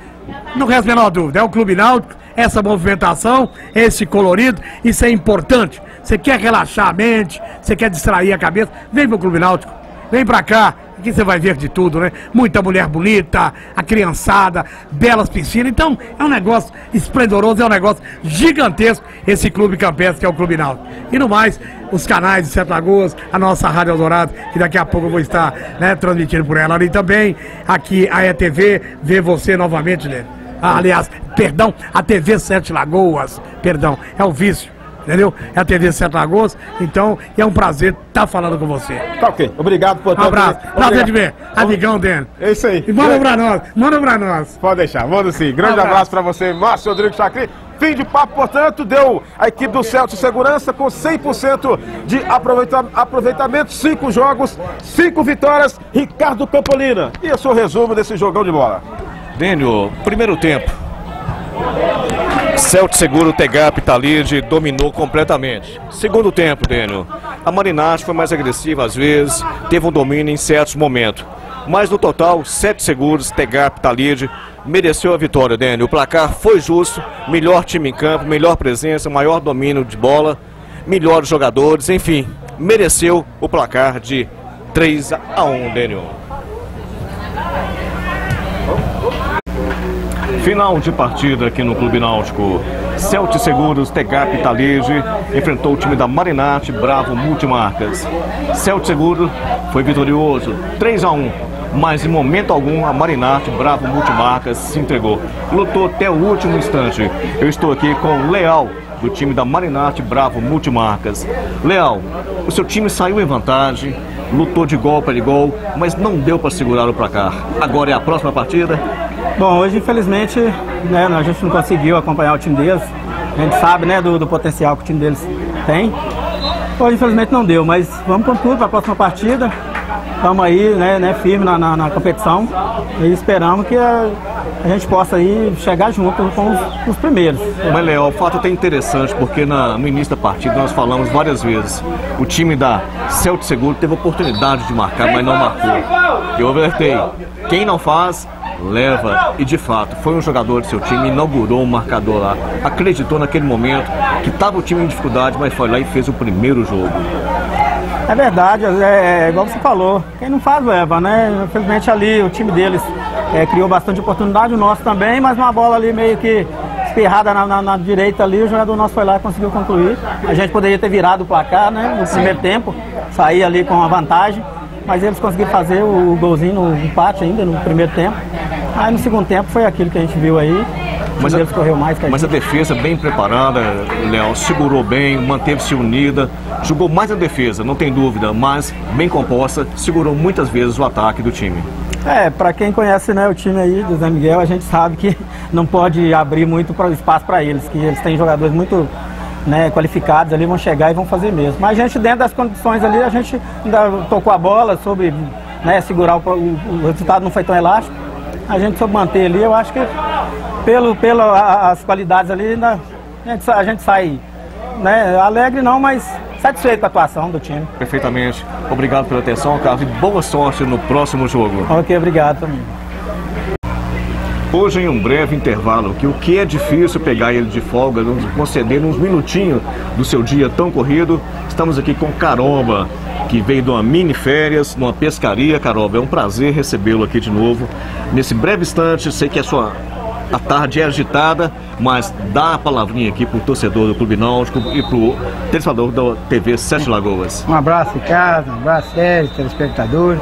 Speaker 4: não resta a menor dúvida, é o Clube Náutico, essa movimentação, esse colorido, isso é importante. Você quer relaxar a mente, você quer distrair a cabeça, vem pro Clube Náutico, vem pra cá, Aqui você vai ver de tudo, né? Muita mulher bonita, a criançada, belas piscinas. Então, é um negócio esplendoroso, é um negócio gigantesco esse clube campestre que é o Clube Náutico. E no mais, os canais de Sete Lagoas, a nossa Rádio Eldorado, que daqui a pouco eu vou estar né, transmitindo por ela ali também. Aqui a ETV, ver você novamente, né? Ah, aliás, perdão, a TV Sete Lagoas, perdão, é o vício entendeu? É a TV Sete Lagoas, então é um prazer estar tá falando com você.
Speaker 1: Tá ok, obrigado por
Speaker 4: Um abraço, prazer de ver, amigão dele.
Speaker 1: É isso aí.
Speaker 4: E manda pra nós, manda pra nós.
Speaker 1: Pode deixar, manda sim. Grande um abraço, abraço pra você, Márcio Rodrigo Chacri. Fim de papo, portanto, deu a equipe do Celso Segurança com 100% de aproveita aproveitamento, 5 jogos, 5 vitórias, Ricardo Campolina. E esse é o resumo desse jogão de bola.
Speaker 2: Dênio, primeiro tempo. Celtic Seguro Tegap Talide dominou completamente. Segundo tempo, Dênio. A Marinate foi mais agressiva às vezes, teve um domínio em certos momentos. Mas no total, sete seguros, Tegap Talide mereceu a vitória, Dênio. O placar foi justo, melhor time em campo, melhor presença, maior domínio de bola, melhores jogadores, enfim, mereceu o placar de 3 a 1, Dênio. Final de partida aqui no Clube Náutico. Celtic Seguros, Tegap Talege enfrentou o time da Marinate Bravo Multimarcas. Celtic Seguro foi vitorioso, 3 a 1 mas em momento algum a Marinate Bravo Multimarcas se entregou. Lutou até o último instante. Eu estou aqui com o Leal, do time da Marinate Bravo Multimarcas. Leal, o seu time saiu em vantagem, lutou de gol para de gol, mas não deu para segurar o placar. Agora é a próxima partida
Speaker 5: Bom, hoje infelizmente né, a gente não conseguiu acompanhar o time deles. A gente sabe né, do, do potencial que o time deles tem. Hoje infelizmente não deu, mas vamos com tudo para a próxima partida. Estamos aí né, né, firme na, na, na, competição e esperamos que a, a, gente possa aí chegar junto com os, os primeiros.
Speaker 2: Mas Léo, o fato é interessante porque na, no início da partida nós falamos várias vezes. O time da Celtic Seguro teve oportunidade de marcar, mas não marcou. Eu alertei. Quem não faz leva e de fato foi um jogador do seu time, inaugurou um marcador lá, acreditou naquele momento que estava o time em dificuldade, mas foi lá e fez o primeiro jogo.
Speaker 5: É verdade, é, é igual você falou, quem não faz leva, né? Infelizmente ali o time deles é, criou bastante oportunidade, o nosso também, mas uma bola ali meio que espirrada na, na, na, direita ali, o jogador nosso foi lá e conseguiu concluir. A gente poderia ter virado o placar, né? No primeiro tempo, sair ali com a vantagem, mas eles conseguiram fazer o, o golzinho no empate ainda no primeiro tempo. Aí no segundo tempo foi aquilo que a gente viu aí.
Speaker 2: Mas a, correu mais a, mas a defesa bem preparada, Léo, segurou bem, manteve-se unida, jogou mais a defesa, não tem dúvida, mas bem composta, segurou muitas vezes o ataque do time.
Speaker 5: É, para quem conhece né, o time aí do Zé Miguel, a gente sabe que não pode abrir muito espaço para eles, que eles têm jogadores muito né, qualificados ali, vão chegar e vão fazer mesmo. Mas a gente, dentro das condições ali, a gente ainda tocou a bola, sobre né, segurar o, o, o resultado não foi tão elástico. A gente soube manter ali, eu acho que pelo, pelas qualidades ali, a, gente, a gente sai né, alegre não, mas satisfeito com a atuação do time.
Speaker 2: Perfeitamente. Obrigado pela atenção, Carlos, e boa sorte no próximo jogo.
Speaker 5: Ok, obrigado também.
Speaker 2: Hoje em um breve intervalo, que o que é difícil pegar ele de folga, nos conceder uns minutinhos do seu dia tão corrido, estamos aqui com Caromba, que veio de uma mini férias, numa pescaria. Caromba, é um prazer recebê-lo aqui de novo. Nesse breve instante, sei que a sua a tarde é agitada, mas dá a palavrinha aqui pro torcedor do Clube Náutico e pro telespectador da TV Sete Lagoas.
Speaker 6: Um abraço casa, um abraço sério, telespectador.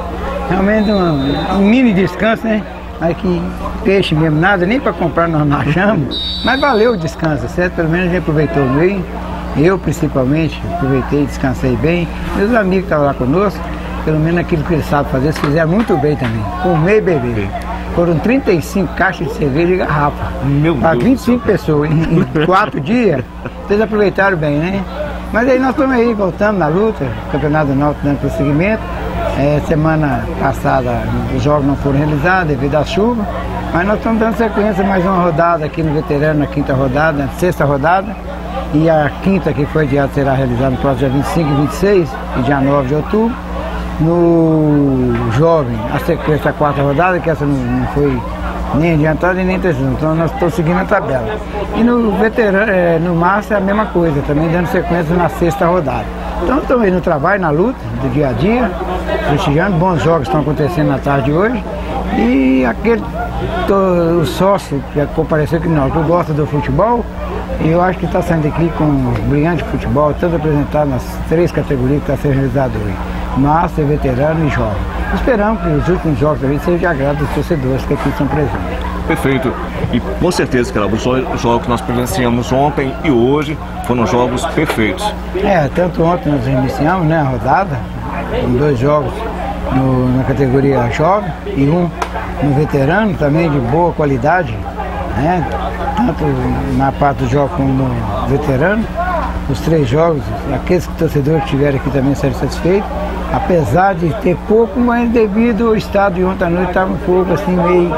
Speaker 6: Realmente um, um mini descanso, né? Aí que peixe mesmo, nada, nem para comprar nós não achamos. Mas valeu o descanso, certo? Pelo menos a gente aproveitou bem. Eu principalmente aproveitei, descansei bem. Meus amigos que estavam lá conosco, pelo menos aquilo que eles sabem fazer, eles fizeram muito bem também. Comer e beber. Foram 35 caixas de cerveja e garrafa.
Speaker 2: Meu
Speaker 6: Para 25 pessoas em, em quatro dias. Vocês aproveitaram bem, né? Mas aí nós estamos aí, voltando na luta, Campeonato Norte dando prosseguimento. É, semana passada os jogos não foram realizados devido à chuva, mas nós estamos dando sequência mais uma rodada aqui no veterano, na quinta rodada, sexta rodada. E a quinta que foi adiada será realizada no próximo dia 25 e 26 e dia 9 de outubro no jovem, a sequência da quarta rodada, que essa não, não foi nem adiantada e nem terceira, então nós estamos seguindo a tabela. E no veterano, é, no Márcio é a mesma coisa, também dando sequência na sexta rodada. Então estamos aí no trabalho, na luta, do dia a dia, prestigiando, bons jogos estão acontecendo na tarde de hoje. E aquele o sócio que compareceu aqui não, que gosta do futebol, eu acho que está saindo aqui com um brilhante futebol, tanto apresentado nas três categorias que está sendo realizado hoje massa, veterano e jovem. Esperamos que os últimos jogos também sejam de agrado dos torcedores que aqui estão presentes.
Speaker 2: Perfeito. E com certeza, cara, os jogos que nós presenciamos ontem e hoje foram jogos perfeitos.
Speaker 6: É, tanto ontem nós iniciamos né, a rodada, com dois jogos no, na categoria jovem e um no veterano, também de boa qualidade, né? tanto na parte do jogo como no veterano. Os três jogos, aqueles torcedores que estiveram aqui também serão satisfeitos apesar de ter pouco, mas devido ao estado de ontem à noite estava um pouco assim, meio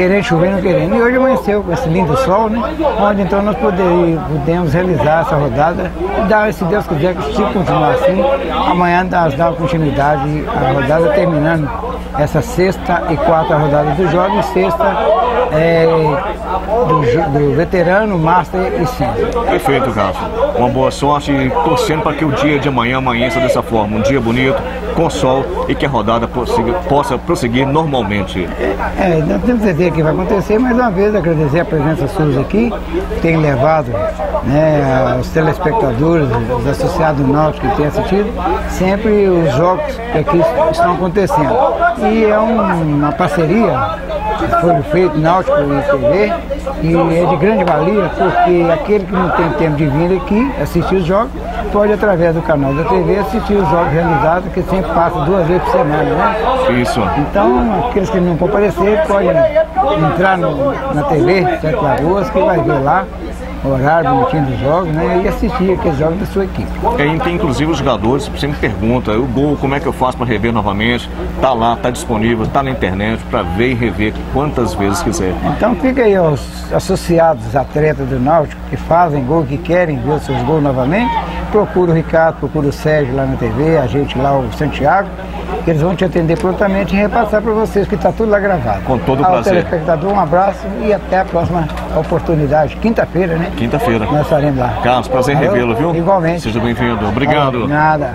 Speaker 6: querendo chover, não querendo. E hoje amanheceu com esse lindo sol, né? Onde então nós poderíamos, podemos realizar essa rodada e dar, se Deus quiser, que se continuar assim, amanhã nós dar continuidade à rodada terminando essa sexta e quarta rodada do jovem, sexta é, do, do, veterano, master e sim.
Speaker 2: Perfeito, Carlos. Uma boa sorte e torcendo para que o dia de amanhã amanheça dessa forma, um dia bonito, com sol e que a rodada possa prosseguir normalmente.
Speaker 6: É, nós temos certeza que vai acontecer, mais uma vez agradecer a presença sua aqui, que tem levado né, os telespectadores, os associados náuticos que têm assistido, sempre os jogos que aqui estão acontecendo. E é um, uma parceria que foi feito Náutico e TV e é de grande valia porque aquele que não tem tempo de vir aqui assistir os jogos pode através do canal da TV assistir os jogos realizados que sempre passa duas vezes por semana, né?
Speaker 2: Isso.
Speaker 6: Então aqueles que não comparecer podem entrar no, na TV Sete Lagoas que vai ver lá horário bonitinho dos jogos, né? E assistir aqueles jogos da sua equipe.
Speaker 2: É, e aí tem inclusive os jogadores sempre perguntam, o gol, como é que eu faço para rever novamente? Tá lá, tá disponível, tá na internet para ver e rever quantas vezes quiser.
Speaker 6: Então fica aí aos associados atletas do Náutico que fazem gol, que querem ver os seus gols novamente, procura o Ricardo, procura o Sérgio lá na TV, a gente lá, o Santiago, que eles vão te atender prontamente e repassar para vocês, que está tudo lá gravado.
Speaker 2: Com todo o
Speaker 6: Ao
Speaker 2: prazer.
Speaker 6: telespectador, um abraço e até a próxima oportunidade. Quinta-feira, né?
Speaker 2: Quinta-feira.
Speaker 6: Nós estaremos lá.
Speaker 2: Carlos, prazer revê-lo, viu?
Speaker 6: Igualmente.
Speaker 2: Seja bem-vindo. Obrigado.
Speaker 6: Nada.